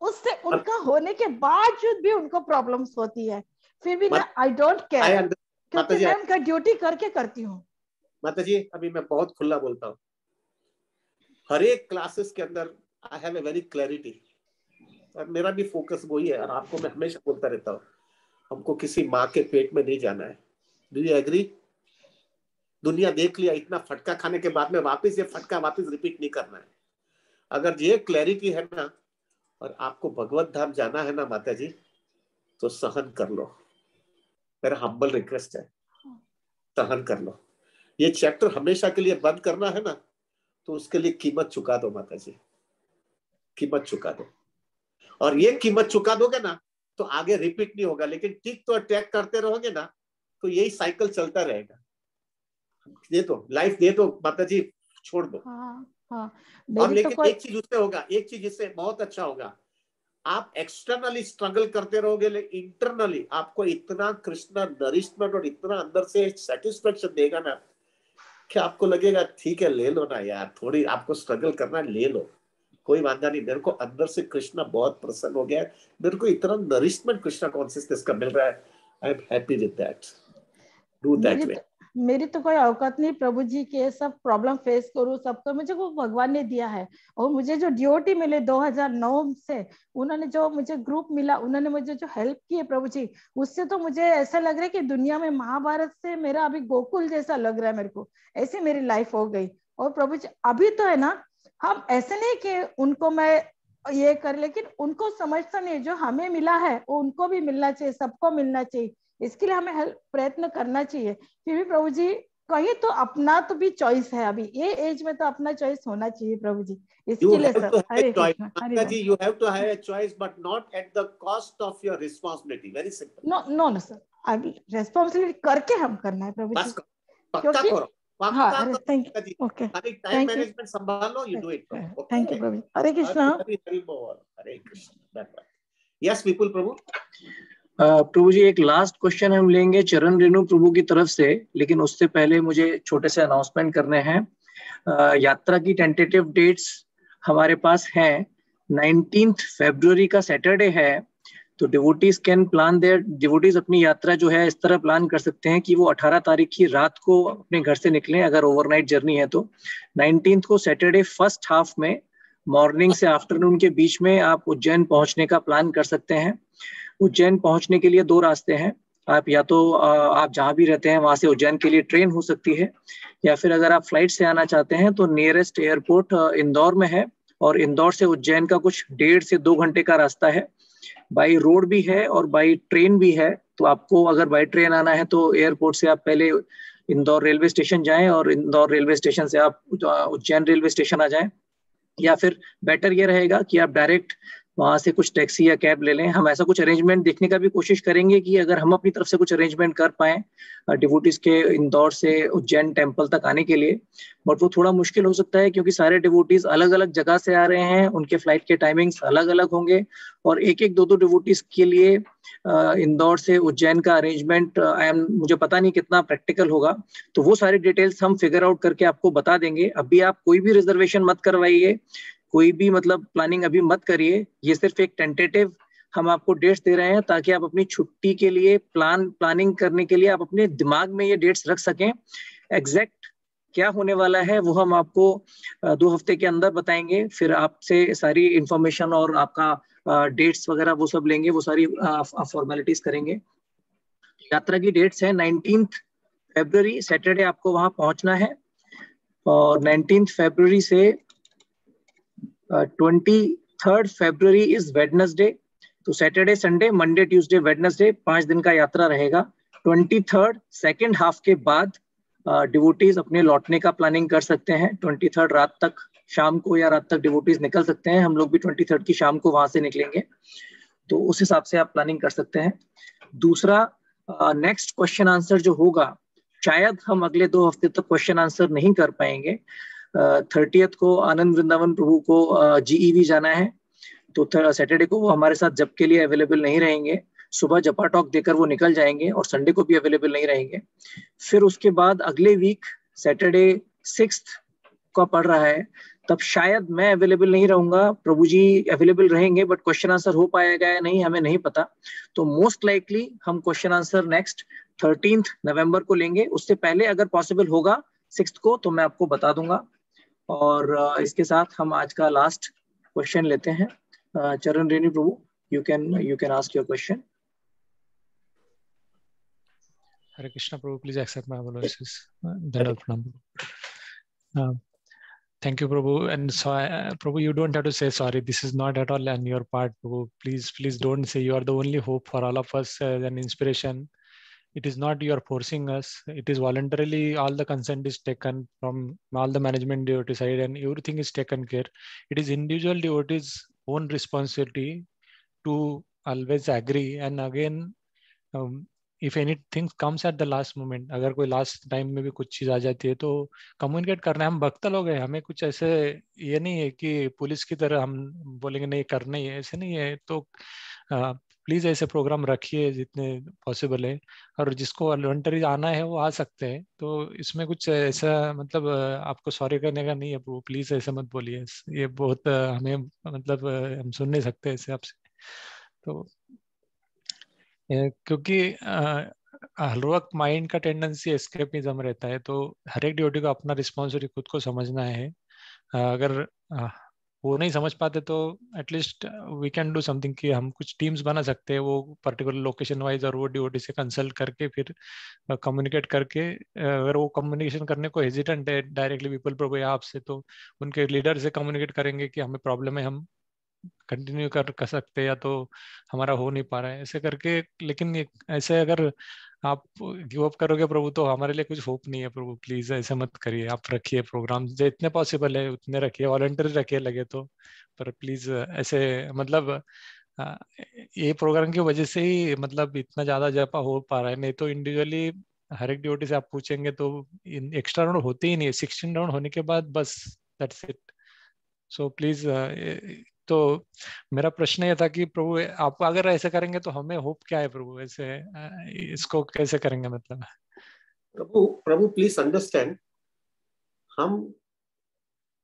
उससे उनका होने के बावजूद भी उनको प्रॉब्लम्स होती है फिर भी मैं आई डोंट केयर क्योंकि मैं उनका ड्यूटी करके करती हूँ। माता जी अभी मैं बहुत खुला बोलता हूँ। हर एक क्लासेस के अंदर I have a very clarity और मेरा भी फोकस वही है और आपको मैं हमेशा बोलता रहता हूँ हमको किसी माँ के पेट में नहीं जाना है। डू यू एग्री दुनिया देख लिया इतना फटका खाने के बाद में वापस ये फटका वापस रिपीट नहीं करना है। अगर ये क्लैरिटी है ना और आपको भगवत धाम जाना है ना माता जी तो सहन कर लो। मेरा हम्बल रिक्वेस्ट है। सहन कर लो। ये चैप्टर हमेशा के लिए बंद करना है ना तो उसके लिए कीमत चुका दो माता जी कीमत चुका दो। और ये कीमत चुका दोगे ना तो आगे रिपीट नहीं होगा, लेकिन टिक तो अटैक करते रहोगे ना तो यही साइकिल चलता रहेगा। दे दो लाइफ दे दो माता जी छोड़ दो। हाँ। हाँ, और तो लेकिन तो एक चीज़ उससे होगा एक चीज़ इससे बहुत अच्छा होगा। आप एक्सटर्नली स्ट्रगल करते रहोगे लेकिन इंटरनली आपको इतना कृष्णा नरिशमेंट और इतना अंदर से सेटिस्फेक्शन देगा ना कि आपको लगेगा ठीक है ले लो ना यार थोड़ी आपको स्ट्रगल करना ले लो। कोई वादा नहीं मेरे को अंदर से कृष्णा बहुत प्रसन्न हो गया है। मेरे को इतना नरिशमेंट कृष्णा कॉन्सियसनेस का मिल रहा है। I am happy with that do that way मेरी तो कोई औकात नहीं प्रभु जी के सब प्रॉब्लम फेस करूँ, सब तो मुझे वो भगवान ने दिया है। और मुझे जो ड्यूटी मिले 2009 से, उन्होंने जो मुझे ग्रुप मिला, उन्होंने मुझे जो हेल्प किए प्रभु जी, उससे तो मुझे ऐसा लग रहा है कि दुनिया में महाभारत से मेरा अभी गोकुल जैसा लग रहा है मेरे को, ऐसी मेरी लाइफ हो गई। और प्रभु जी, अभी तो है ना, हम ऐसे नहीं कि उनको मैं ये कर, लेकिन उनको समझता नहीं, जो हमें मिला है, वो उनको भी मिलना चाहिए, सबको मिलना चाहिए। इसके लिए हमें प्रयत्न करना चाहिए। फिर भी प्रभु जी कहीं तो अपना तो भी चॉइस है अभी। ये एज में तो अपना चॉइस होना चाहिए प्रभु जी। इसके लिए sir Hare Krishna ji you have to have a choice but not at the cost of your responsibility very simple no no no sir अब रिस्पांसिबिलिटी करके हम करना है प्रभु जी। क्योंकि हाँ thank you okay time management संभाल you do it thank you Prabhu Hare Krishna. Hare Krishna yes Vipul Prabhu Prabhu ji, एक लास्ट क्वेश्चन हम लेंगे चरण रेणु प्रभु की तरफ़ से, लेकिन उससे पहले मुझे छोटे से अनाउंसमेंट करने हैं। यात्रा की टेंटेटिव डेट्स हमारे पास हैं। नाइनटीन फेब्रुवरी का सैटरडे है तो devotees can plan their devotees अपनी यात्रा जो है इस तरह प्लान कर सकते हैं कि वो 18 तारीख की रात को अपने घर से निकलें, अगर ओवरनाइट जर्नी है तो। नाइनटीन को सैटरडे फ़र्स्ट हाफ़ में मॉर्निंग से आफ्टरनून के बीच में आप उज्जैन पहुँचने का प्लान कर सकते हैं। उज्जैन पहुँचने के लिए दो रास्ते हैं। आप या तो आप जहाँ भी रहते हैं, वहाँ से उज्जैन के लिए ट्रेन हो सकती है, या फिर अगर आप फ़्लाइट से आना चाहते हैं तो नियरेस्ट एयरपोर्ट इंदौर में है, और इंदौर से उज्जैन का कुछ डेढ़ से दो घंटे का रास्ता है। बाई रोड भी है और बाई ट्रेन भी है तो आपको अगर बाई ट्रेन आना है तो एयरपोर्ट से आप पहले इंदौर रेलवे स्टेशन जाएँ, और इंदौर रेलवे स्टेशन से आप उज्जैन रेलवे स्टेशन आ जाएँ। या फिर बेटर ये रहेगा कि आप डायरेक्ट वहाँ से कुछ टैक्सी या कैब ले लें। हम ऐसा कुछ अरेंजमेंट देखने का भी कोशिश करेंगे कि अगर हम अपनी तरफ़ से कुछ अरेंजमेंट कर पाए डिवोटीज के इंदौर से उज्जैन टेंपल तक आने के लिए। बट वो थोड़ा मुश्किल हो सकता है क्योंकि सारे डिवोटीज अलग अलग जगह से आ रहे हैं। उनके फ़्लाइट के टाइमिंग्स अलग अलग होंगे और एक एक दो दो डिवोटीज के लिए इंदौर से उज्जैन का अरेंजमेंट आई एम मुझे पता नहीं कितना प्रैक्टिकल होगा। तो वो सारी डिटेल्स हम फिगर आउट करके आपको बता देंगे। अभी आप कोई भी रिजर्वेशन मत करवाइए। कोई भी मतलब प्लानिंग अभी मत करिए। ये सिर्फ़ एक टेंटेटिव हम आपको डेट्स दे रहे हैं ताकि आप अपनी छुट्टी के लिए प्लान प्लानिंग करने के लिए आप अपने दिमाग में ये डेट्स रख सकें। एग्जैक्ट क्या होने वाला है वो हम आपको दो हफ़्ते के अंदर बताएँगे। फिर आपसे सारी इंफॉर्मेशन और आपका डेट्स वगैरह वो सब लेंगे, वो सारी फॉर्मेलिटीज करेंगे। यात्रा की डेट्स है नाइनटीन फेब्रवरी सैटरडे आपको वहाँ पहुँचना है। और नाइनटीन फेब्रवरी से twenty third February is Wednesday तो Saturday Sunday Monday Tuesday Wednesday पाँच दिन का यात्रा रहेगा। ट्वेंटी थर्ड सेकेंड हाफ़ के बाद डिवोटीज uh, अपने लौटने का प्लानिंग कर सकते हैं। ट्वेंटी थर्ड रात तक शाम को या रात तक डिवोटीज निकल सकते हैं। हम लोग भी ट्वेंटी थर्ड की शाम को वहाँ से निकलेंगे। तो उस हिसाब से आप प्लानिंग कर सकते हैं। दूसरा नेक्स्ट क्वेश्चन आंसर जो होगा शायद हम अगले दो हफ़्ते तक क्वेश्चन आंसर नहीं कर पाएँगे। थर्टियथ को आनंद वृंदावन प्रभु को जीईवी जाना है। तो सैटरडे को वो हमारे साथ जब के लिए अवेलेबल नहीं रहेंगे। सुबह जपा टॉक देकर वो निकल जाएँगे और संडे को भी अवेलेबल नहीं रहेंगे। फिर उसके बाद अगले वीक सैटरडे सिक्स का पड़ रहा है। तब शायद मैं अवेलेबल नहीं रहूँगा। प्रभु जी अवेलेबल रहेंगे बट क्वेश्चन आंसर हो पाएगा या नहीं, हमें नहीं पता। तो मोस्ट लाइकली हम question answer next thirteenth November को लेंगे। उससे पहले अगर पॉसिबल होगा सिक्स को तो मैं आपको बता दूँगा। और इसके साथ हम आज का लास्ट क्वेश्चन लेते हैं। Charan Renu Prabhu you can you can ask your question Hare Krishna Prabhu please accept my apologies धन्यवाद Prabhu thank you Prabhu and so Prabhu you don't have to say sorry this is not at all on your part Prabhu. Please please don't say you are the only hope for all of us an inspiration it is not you are forcing us it is voluntarily all the consent is taken from all the management devotee side and everything is taken care it is individual devotees own responsibility to always agree and again um, if any things comes at the last moment अगर कोई last time में भी कुछ चीज़ आ जाती है तो communicate करना है हम भक्त लोग हैं हमें कुछ ऐसे ये नहीं है कि पुलिस की तरह हम बोलेंगे नहीं करना ही है ऐसे नहीं है तो प्लीज़ ऐसे प्रोग्राम रखिए जितने पॉसिबल है। और जिसको वॉलंटरी आना है, वो आ सकते हैं। तो इसमें कुछ ऐसा मतलब आपको सॉरी करने का नहीं है वो प्लीज़ ऐसे मत बोलिए। ये बहुत, हमें मतलब हम सुन नहीं सकते ऐसे आपसे। तो क्योंकि हर वक्त माइंड का टेंडेंसी एस्केपिज्म रहता है। तो हर एक ड्यूटी को अपना रिस्पॉन्सिबिलिटी खुद को समझना है। अगर वो नहीं समझ पाते तो at least we can do something कि हम कुछ टीम्स बना सकते हैं वो पर्टिकुलर लोकेशन वाइज और वो डी से कंसल्ट करके फिर कम्युनिकेट uh, करके अगर वो कम्युनिकेशन करने को हेजिटेंट है डायरेक्टली पीपल प्रोवे आपसे तो उनके लीडर से कम्युनिकेट करेंगे कि हमें प्रॉब्लम है हम कंटिन्यू कर कर सकते या तो हमारा हो नहीं पा रहा है ऐसे करके लेकिन ऐसे अगर आप गिव अप करोगे प्रभु तो हमारे लिए कुछ होप नहीं है प्रभु। प्लीज़ ऐसे मत करिए, आप रखिए प्रोग्राम जो इतने पॉसिबल है, उतने रखिए वॉलंटियर रखिए लगे तो। पर प्लीज़ ऐसे मतलब ये प्रोग्राम की वजह से ही मतलब इतना ज़्यादा जपा हो पा रहा है। नहीं तो इंडिविजुअली हर एक ड्यूटी से आप पूछेंगे तो एक्स्ट्रा राउंड होते ही नहीं है। सिक्सटीन राउंड होने के बाद बस दैट्स इट सो प्लीज़ तो मेरा प्रश्न ये था कि प्रभु, आप अगर ऐसे करेंगे तो हमें होप क्या है प्रभु? ऐसे इसको कैसे करेंगे मतलब? प्रभु प्रभु प्लीज़ अंडरस्टैंड हम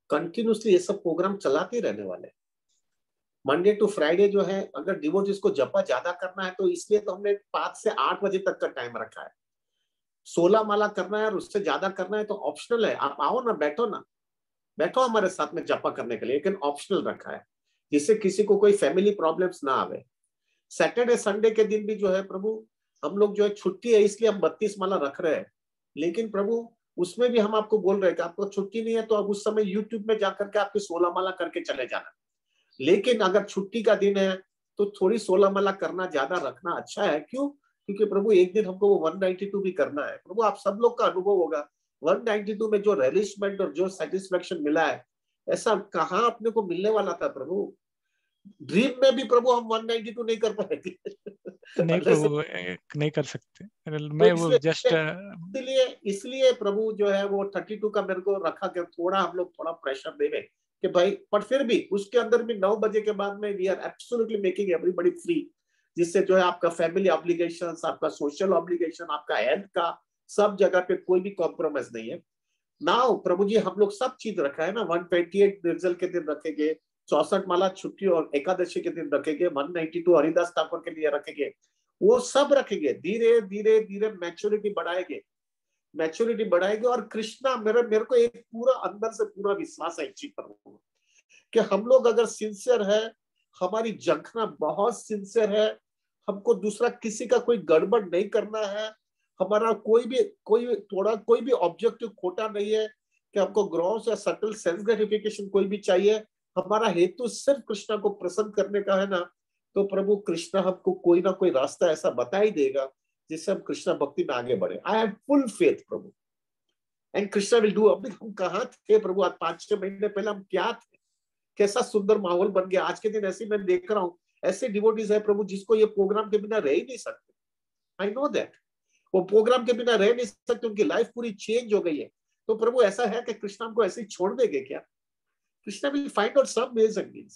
कंटिन्यूसली ये सब प्रोग्राम चलाते रहने वाले मंडे टू फ्राइडे जो है, अगर डिवोर्स को जपा ज़्यादा करना है तो इसलिए तो हमने पाँच से आठ बजे तक का टाइम रखा है। सोलह माला करना है और उससे ज़्यादा करना है तो ऑप्शनल है। आप आओ ना, बैठो ना। बैठो हमारे साथ में जपा करने के लिए, लेकिन ऑप्शनल रखा है। जिससे किसी को कोई फैमिली प्रॉब्लम्स ना आवे। सैटरडे संडे के दिन भी जो है प्रभु, हम लोग जो है छुट्टी है, इसलिए हम बत्तीस माला रख रहे हैं। लेकिन प्रभु, उसमें भी हम आपको बोल रहे हैं आपको छुट्टी नहीं है तो अब उस समय यूट्यूब में जाकर के आपके सोलह माला करके चले जाना। लेकिन अगर छुट्टी का दिन है तो थोड़ी सोलह माला करना ज़्यादा रखना अच्छा है। क्यों? क्योंकि प्रभु, एक दिन हमको वो 192 भी करना है। प्रभु, आप सब लोग का अनुभव होगा। 192 में जो रेलिशमेंट और जो सेटिस्फेक्शन मिला है ऐसा कहाँ अपने को मिलने वाला था प्रभु? ड्रीम में भी प्रभु हम 192 नहीं कर पाएँगे। नहीं प्रभु नहीं कर सकते। मैं तो वो जस्ट इसलिए इसलिए प्रभु जो है वो 32 का मेरे को रखा कि थोड़ा हम लोग थोड़ा प्रेशर देवे कि भाई पर फिर भी उसके अंदर भी नौ बजे के बाद में we are absolutely making everybody free जिससे जो है आपका फैमिली ऑब्लिगेशन आपका सोशल ऑब्लिगेशन आपका हेल्थ का सब जगह पे कोई भी कॉम्प्रोमाइज नहीं है। नाउ प्रभु जी हम लोग सब चीज़ रखा है ना? वन ट्वेंटी एट निर्जल के दिन रखेंगे, चौसठ माला छुट्टी और एकादशी के दिन रखेंगे one ninety two Haridas Thakur के लिए रखेंगे। वो सब रखेंगे। धीरे धीरे धीरे मैच्योरिटी बढ़ाएँगे। मैच्योरिटी बढ़ाएगी और कृष्णा, मेरे मेरे को एक पूरा अंदर से पूरा विश्वास है चीज़ पर। कि हम लोग अगर सिंसियर है, हमारी जंखना बहुत सिंसियर है, हमको दूसरा किसी का कोई गड़बड़ नहीं करना है हमारा कोई भी, कोई थोड़ा कोई भी ऑब्जेक्टिव खोटा नहीं है कि हमको ग्रॉस या सटल सेंस ग्रेटिफिकेशन कोई भी चाहिए। हमारा हेतु सिर्फ़ कृष्णा को प्रसन्न करने का है ना। तो प्रभु, कृष्णा हमको कोई ना कोई रास्ता ऐसा बता ही देगा जिससे हम कृष्णा भक्ति में आगे बढ़े। I have full faith Prabhu. And Krishna will do अभी हम कहा थे प्रभु? आज पाँच छह महीने पहले हम क्या थे? कैसा सुंदर माहौल बन गया। आज के दिन ऐसे मैं देख रहा हूँ। ऐसे डिवोटीज है प्रभु जिसको ये प्रोग्राम के बिना रह ही नहीं सकते। आई नो दैट वो प्रोग्राम के बिना रह नहीं सकते, उनकी लाइफ पूरी चेंज हो गई है। तो प्रभु, ऐसा है कि कृष्णा हमको ऐसे ही छोड़ देंगे क्या? Krishna will find out some ways and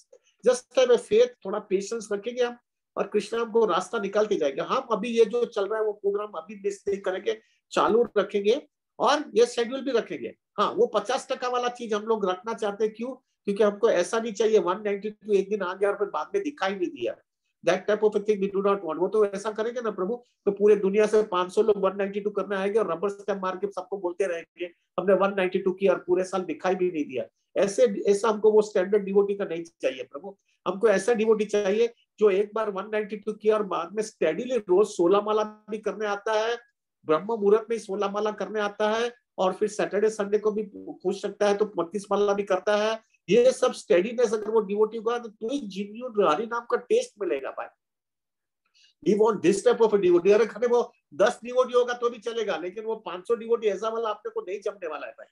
just have faith थोड़ा पेशेंस रखेंगे हम और कृष्णा हमको रास्ता निकाल के जाएँगे। हम अभी ये जो चल रहा है, वो प्रोग्राम अभी मिस नहीं करेंगे, चालू रखेंगे और ये शेड्यूल भी रखेंगे। हाँ वो पचास टका वाला चीज़ हम लोग रखना चाहते हैं क्यों? क्योंकि हमको ऐसा नहीं चाहिए। वन नाइनटी टू एक दिन आ गया और फिर बाद में दिखाई नहीं दिया। That type of thing we do not want वो तो ऐसा करेंगे ना प्रभु तो पूरे दुनिया से 500 लोग 192 करने आएँगे और रबर स्टैम्प मार के सबको बोलते रहेंगे, हमने 192 किया और पूरे साल दिखाई भी नहीं दिया। ऐसे, ऐसा हमको वो स्टैंडर्ड डिवोटी का नहीं चाहिए प्रभु। हमको ऐसा डिवोटी चाहिए जो एक बार 192 किया और बाद में स्टेडीली रोज सोलह माला भी करने आता है, ब्रह्म मुहूर्त में सोलह माला करने आता है और फिर सैटरडे संडे को भी पूछ सकता है तो बत्तीस माला भी करता है। ये सब स्टेडीनेस अगर वो डिवोटी होगा तो कोई जिन्यून हरि नाम का टेस्ट मिलेगा भाई। We want this type of devotee अरे खड़े वो दस डिवोटी होगा तो भी चलेगा, लेकिन वो 500 डिवोटी ऐसा वाला आपने को नहीं जमने वाला है भाई।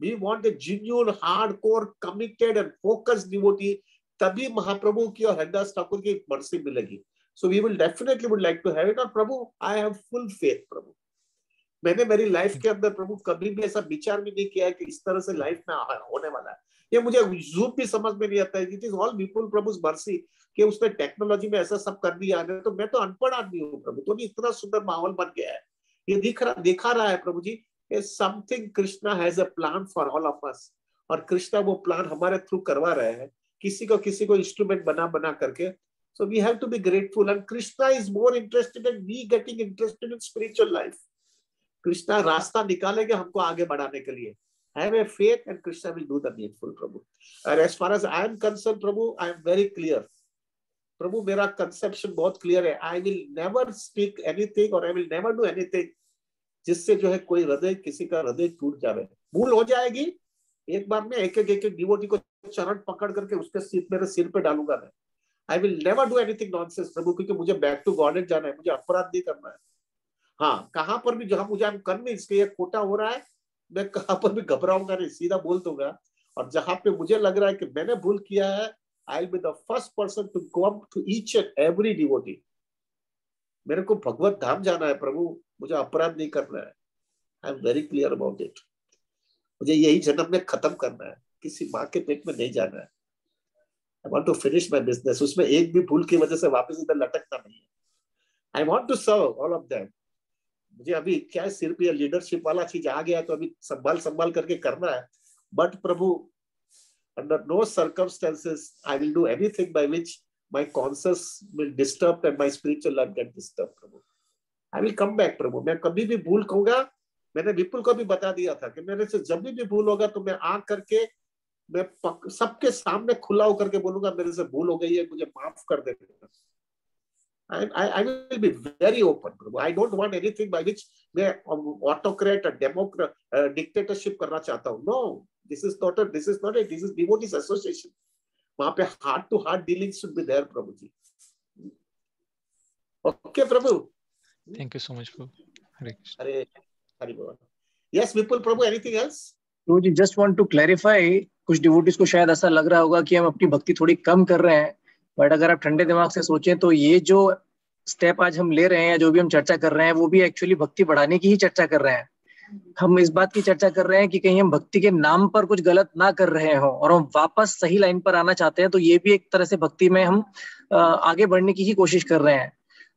We want a genuine hardcore committed and focused devotee तभी महाप्रभु की और हरिदास ठाकुर की मर्सी मिलेगी। So we will definitely would like to have it और Prabhu I have full faith Prabhu. मैंने मेरी लाइफ के अंदर प्रभु कभी भी ऐसा विचार भी नहीं किया कि इस तरह से लाइफ में होने वाला है। ये मुझे जूम भी समझ में नहीं आता है। It is all Vipul Prabhu mercy कि उसने टेक्नोलॉजी में ऐसा सब कर दिया है। तो मैं तो अनपढ़ आदमी हूँ प्रभु। तो इतना सुंदर माहौल बन गया है। ये दिख रहा, दिखा रहा है Prabhu ji something Krishna has a plan for all of us और कृष्णा वो प्लान हमारे थ्रू करवा रहे हैं। किसी को किसी को इंस्ट्रूमेंट बना बना करके। So we have to be grateful and krishna is more interested in me getting interested in spiritual life krishna रास्ता निकालेंगे हमको आगे बढ़ाने के लिए। Have a faith and krishna will do the needful, prabhu. And as far as i am concerned, prabhu, i am very clear. प्रभु मेरा conception बहुत clear है. I will never speak anything और I will never do anything जिससे जो है कोई हृदय, किसी का हृदय टूट जाए भूल हो जाएगी। एक बार में एक एक एक एक डिवोटी को चरण पकड़ करके उसके सिर, मेरे सिर पे डालूँगा मैं। I will never do anything nonsense Prabhu क्योंकि मुझे बैक टू गॉडेड जाना है, मुझे अपराध नहीं करना है। हाँ कहाँ पर भी जहाँ मुझे हम कन्विंस कि ये खोटा हो रहा है। मैं कहाँ पर भी घबराऊँगा नहीं, सीधा बोल दूँगा। और जहाँ पे मुझे लग रहा है कि मैंने भूल किया है I be the first person to go to each and every devotee मेरे को भगवत धाम जाना है, प्रभु। मुझे अपराध नहीं करना है। I am very clear about it मुझे यही जन्म में खत्म करना है। किसी माँ के पेट में नहीं जाना है। I want to finish my business उसमें एक भी भूल की वजह से वापस इधर लटकना नहीं है। I want to serve all of them मुझे अभी क्या है, सिर्फ़ पे लीडरशिप वाला चीज़ आ गया तो अभी संभाल संभाल करके करना है। But Prabhu, under no circumstances I will do anything by which my conscience will disturb and my spiritual life get disturbed, Prabhu. I will come back, Prabhu. मैं कभी भी भूल कहूँगा, मैंने विपुल को भी बता दिया था कि मेरे से जब भी भूल होगा तो मैं आ करके, मैं सबके सामने खुला होकर के बोलूँगा, मेरे से भूल हो गई है, मुझे माफ़ कर देना I, I, I will be very open. I don't want anything by which मैं autocrat or democrat uh, dictatorship करना चाहता हूँ. No, this is not a this is not a this is devotees association. वहाँ पे heart to heart dealings should be there, Prabhu ji. Okay, Prabhu. Thank you so much, Prabhu. Hare Krishna. Hare Hare Yes, Vipul Prabhu. Anything else? Prabhu ji just want to clarify कुछ devotees को शायद ऐसा लग रहा होगा कि हम अपनी भक्ति थोड़ी कम कर रहे हैं बट अगर आप ठंडे दिमाग से सोचें तो ये जो स्टेप आज हम ले रहे हैं या जो भी हम चर्चा कर रहे हैं, वो भी एक्चुअली भक्ति बढ़ाने की ही चर्चा कर रहे हैं। हम इस बात की चर्चा कर रहे हैं कि कहीं हम भक्ति के नाम पर कुछ गलत ना कर रहे हो और हम वापस सही लाइन पर आना चाहते हैं तो ये भी एक तरह से भक्ति में हम आगे बढ़ने की ही कोशिश कर रहे हैं।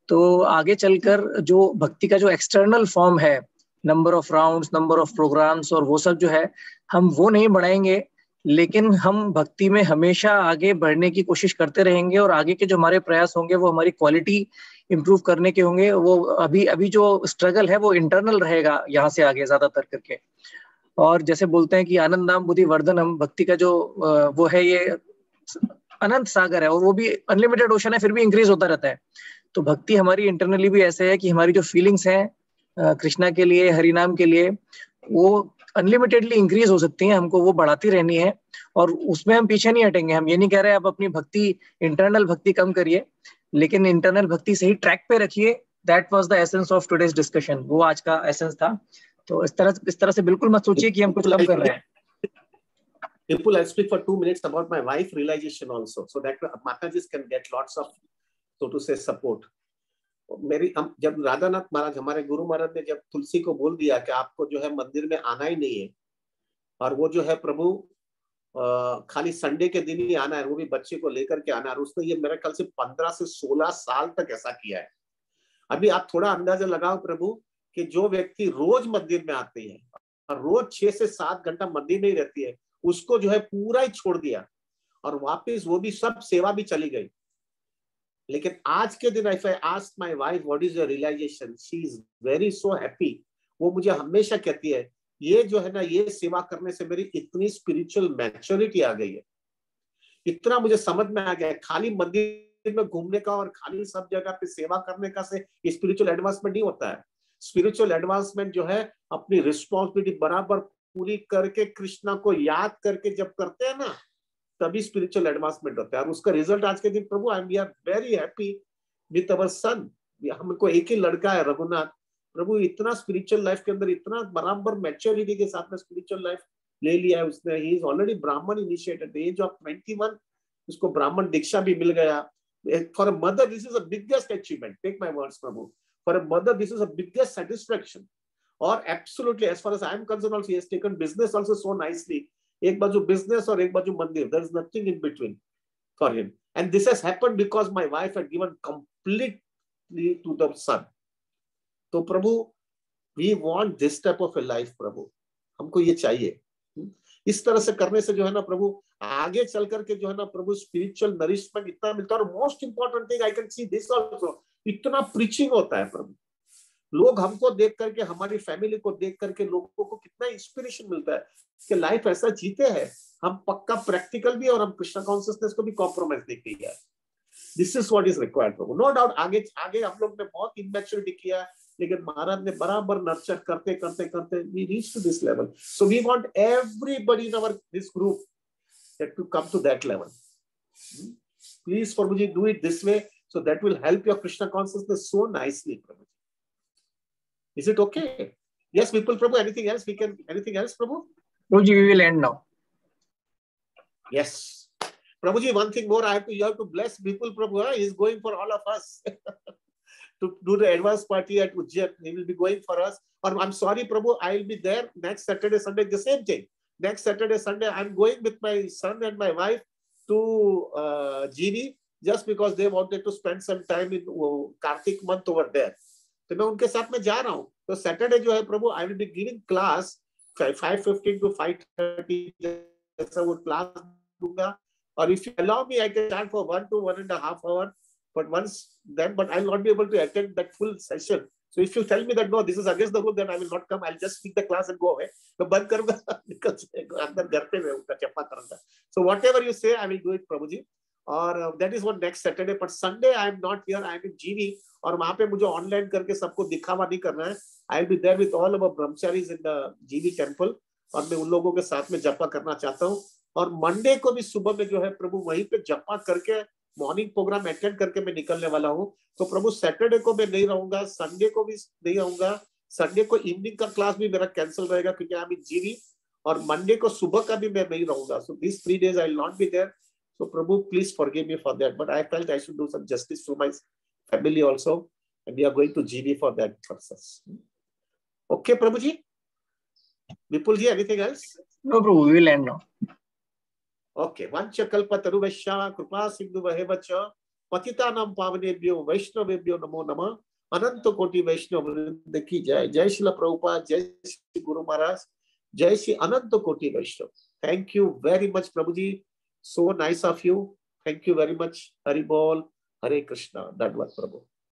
तो आगे चलकर जो भक्ति का जो एक्सटर्नल फॉर्म है number of rounds number of programmes और वो सब जो है, हम वो नहीं बढ़ाएँगे। लेकिन हम भक्ति में हमेशा आगे बढ़ने की कोशिश करते रहेंगे और आगे के जो हमारे प्रयास होंगे, वो हमारी क्वालिटी इम्प्रूव करने के होंगे, वो अभी अभी जो स्ट्रगल है वो इंटरनल रहेगा यहाँ से आगे ज़्यादातर करके। और जैसे बोलते हैं कि आनंद नाम बुद्धि वर्धन हम भक्ति का जो वो है ये अनंत सागर है और वो भी अनलिमिटेड ओशन है, फिर भी इंक्रीज होता रहता है। तो भक्ति हमारी इंटरनली भी ऐसे है कि हमारी जो फीलिंग्स हैं कृष्णा के लिए हरिनाम के लिए, वो अनलिमिटेडली इंक्रीज हो सकती हैं हमको वो बढ़ाती रहनी है और उसमें हम पीछे नहीं हटेंगे। हम ये नहीं कह रहे आप अपनी भक्ति इंटरनल भक्ति कम करिए लेकिन इंटरनल भक्ति सही ट्रैक पे रखिए। That was the essence of today's discussion वो आज का एसेंस था। तो इस तरह इस तरह से बिल्कुल मत सोचिए कि हम कुछ कम कर रहे हैं। People, I'll speak for two minutes about my wife realization also, so that Mataji's can get lots of, so to say, support. मेरी, हम जब राधानाथ महाराज, हमारे गुरु महाराज ने जब तुलसी को बोल दिया कि आपको जो है मंदिर में आना ही नहीं है, और वो जो है प्रभु खाली संडे के दिन ही आना है, वो भी बच्चे को लेकर के आना है उसने ये मेरे ख्याल से पंद्रह से सोलह साल तक ऐसा किया है। अभी आप थोड़ा अंदाज़ा लगाओ प्रभु कि जो व्यक्ति रोज मंदिर में आती है, और रोज छह से सात घंटा मंदिर में ही रहती है, उसको जो है पूरा ही छोड़ दिया, और वापिस वो भी सब सेवा भी चली गई। लेकिन आज के दिन if I ask my wife what is your realisation she is very so happy वो मुझे हमेशा कहती है, ये जो है ना, ये सेवा करने से मेरी इतनी स्पिरिचुअल मैच्योरिटी आ गई है। इतना मुझे समझ में आ गया है। खाली मंदिर में घूमने का और खाली सब जगह पे सेवा करने का से स्पिरिचुअल एडवांसमेंट नहीं होता है। स्पिरिचुअल एडवांसमेंट जो है, अपनी रिस्पॉन्सिबिलिटी बराबर पूरी करके कृष्णा को याद करके जब करते हैं ना तभी स्पिरिचुअल एडवांसमेंट होता है। और उसका रिज़ल्ट आज के दिन, Prabhu I we are very happy with our son हमको एक ही लड़का है, रघुनाथ। प्रभु, इतना स्पिरिचुअल लाइफ के अंदर, इतना बराबर मैच्योरिटी के साथ में स्पिरिचुअल लाइफ ले लिया है उसने। He is already Brahmin initiated age of 21 उसको ब्राह्मण दीक्षा भी मिल गया। For a mother this is a biggest achievement take my words Prabhu. For a mother this is a biggest satisfaction और absolutely as far as I am concern also he has taken business also so nicely एक बाजू business और एक बाजू मंदिर there is nothing in between for him and this has happened because my wife had given completely to the son तो Prabhu we want this type of a life Prabhu. हमको ये चाहिए। इस तरह से करने से जो है ना, प्रभु, आगे चल करके जो है ना, प्रभु स्पिरिचुअल नरिशमेंट इतना मिलता है। और most important thing I can see this also इतना प्रीचिंग होता है, प्रभु। लोग हमको देख करके, हमारी फैमिली को देख करके लोगों को कितना इंस्पिरेशन मिलता है कि लाइफ ऐसा जीते हैं। हम पक्का प्रैक्टिकल भी और हम कृष्ण कॉन्सियसनेस को भी कॉम्प्रोमाइज नहीं किया this is what is required no doubt आगे आगे हम लोग ने बहुत इमेच्योरिटी किया लेकिन महाराज ने बराबर नर्चर करते करते करते we reach to this level so we want everybody in our this group to come to that level level. Please, Prabhuji, do it this way so that will help your Krishna consciousness so nicely, Prabhuji. Is it okay yes people Prabhu anything else we can anything else Prabhu Prabhuji we will end now yes Prabhuji one thing more I have to you have to bless people Prabhu he is going for all of us (laughs) to do the advance party at Ujjain. He will be going for us. Or I'm sorry, Prabhu, I will be there next Saturday, Sunday, the same thing. Next Saturday, Sunday, I'm going with my son and my wife to uh, just because they wanted to spend some time in uh, Kartik month over there. तो मैं उनके साथ में जा रहा हूँ तो Saturday जो है Prabhu I will be giving class five fifteen to five thirty जैसा वो क्लास दूँगा और if you allow me I can start for one to one and half hour but once then but i'll not be able to attend that full session so if you tell me that no this is against the rule then i will not come i'll just speak the class and go away तो बंद करूँगा निकल जाएगा अंदर घर पे मैं उनका चप्पा करूँगा so whatever you say i will do it prabhu ji और that is one next Saturday but Sunday I am not here I am in GV और वहाँ पे मुझे ऑनलाइन करके सबको दिखावा नहीं करना है। I be there with all our brahmacharis in the GV temple और मैं उन लोगों के साथ में जपा करना चाहता हूँ। और मंडे को भी सुबह में जो है प्रभु वहीं पे जपा करके मॉर्निंग प्रोग्राम अटेंड करके मैं निकलने वाला हूँ। तो प्रभु सैटरडे को मैं नहीं रहूँगा संडे को भी नहीं रहूँगा संडे को इवनिंग का क्लास भी मेरा कैंसिल रहेगा क्योंकि आई एम जीवी और मंडे को सुबह का भी मैं नहीं रहूँगा। So this three days I not be there So Prabhu, please forgive me for that. But I felt I should do some justice to my family also. And we are going to GB for that process. Okay, Prabhuji? Vipulji, anything else? No, Prabhu, we will end now. Okay. Vancha kalpa taruvasya kripa sindhu vahevacha पतितानाम पावनेभ्यो वैष्णवेभ्यो नमो नमः अनंत कोटि वैष्णव वृंद की जय जय श्री प्रभुपा जय श्री गुरु महाराज जय श्री अनंत कोटि वैष्णव thank you very much Prabhu ji So nice of you. Thank you very much. Hari Bol. Hare Krishna. That was Prabhu.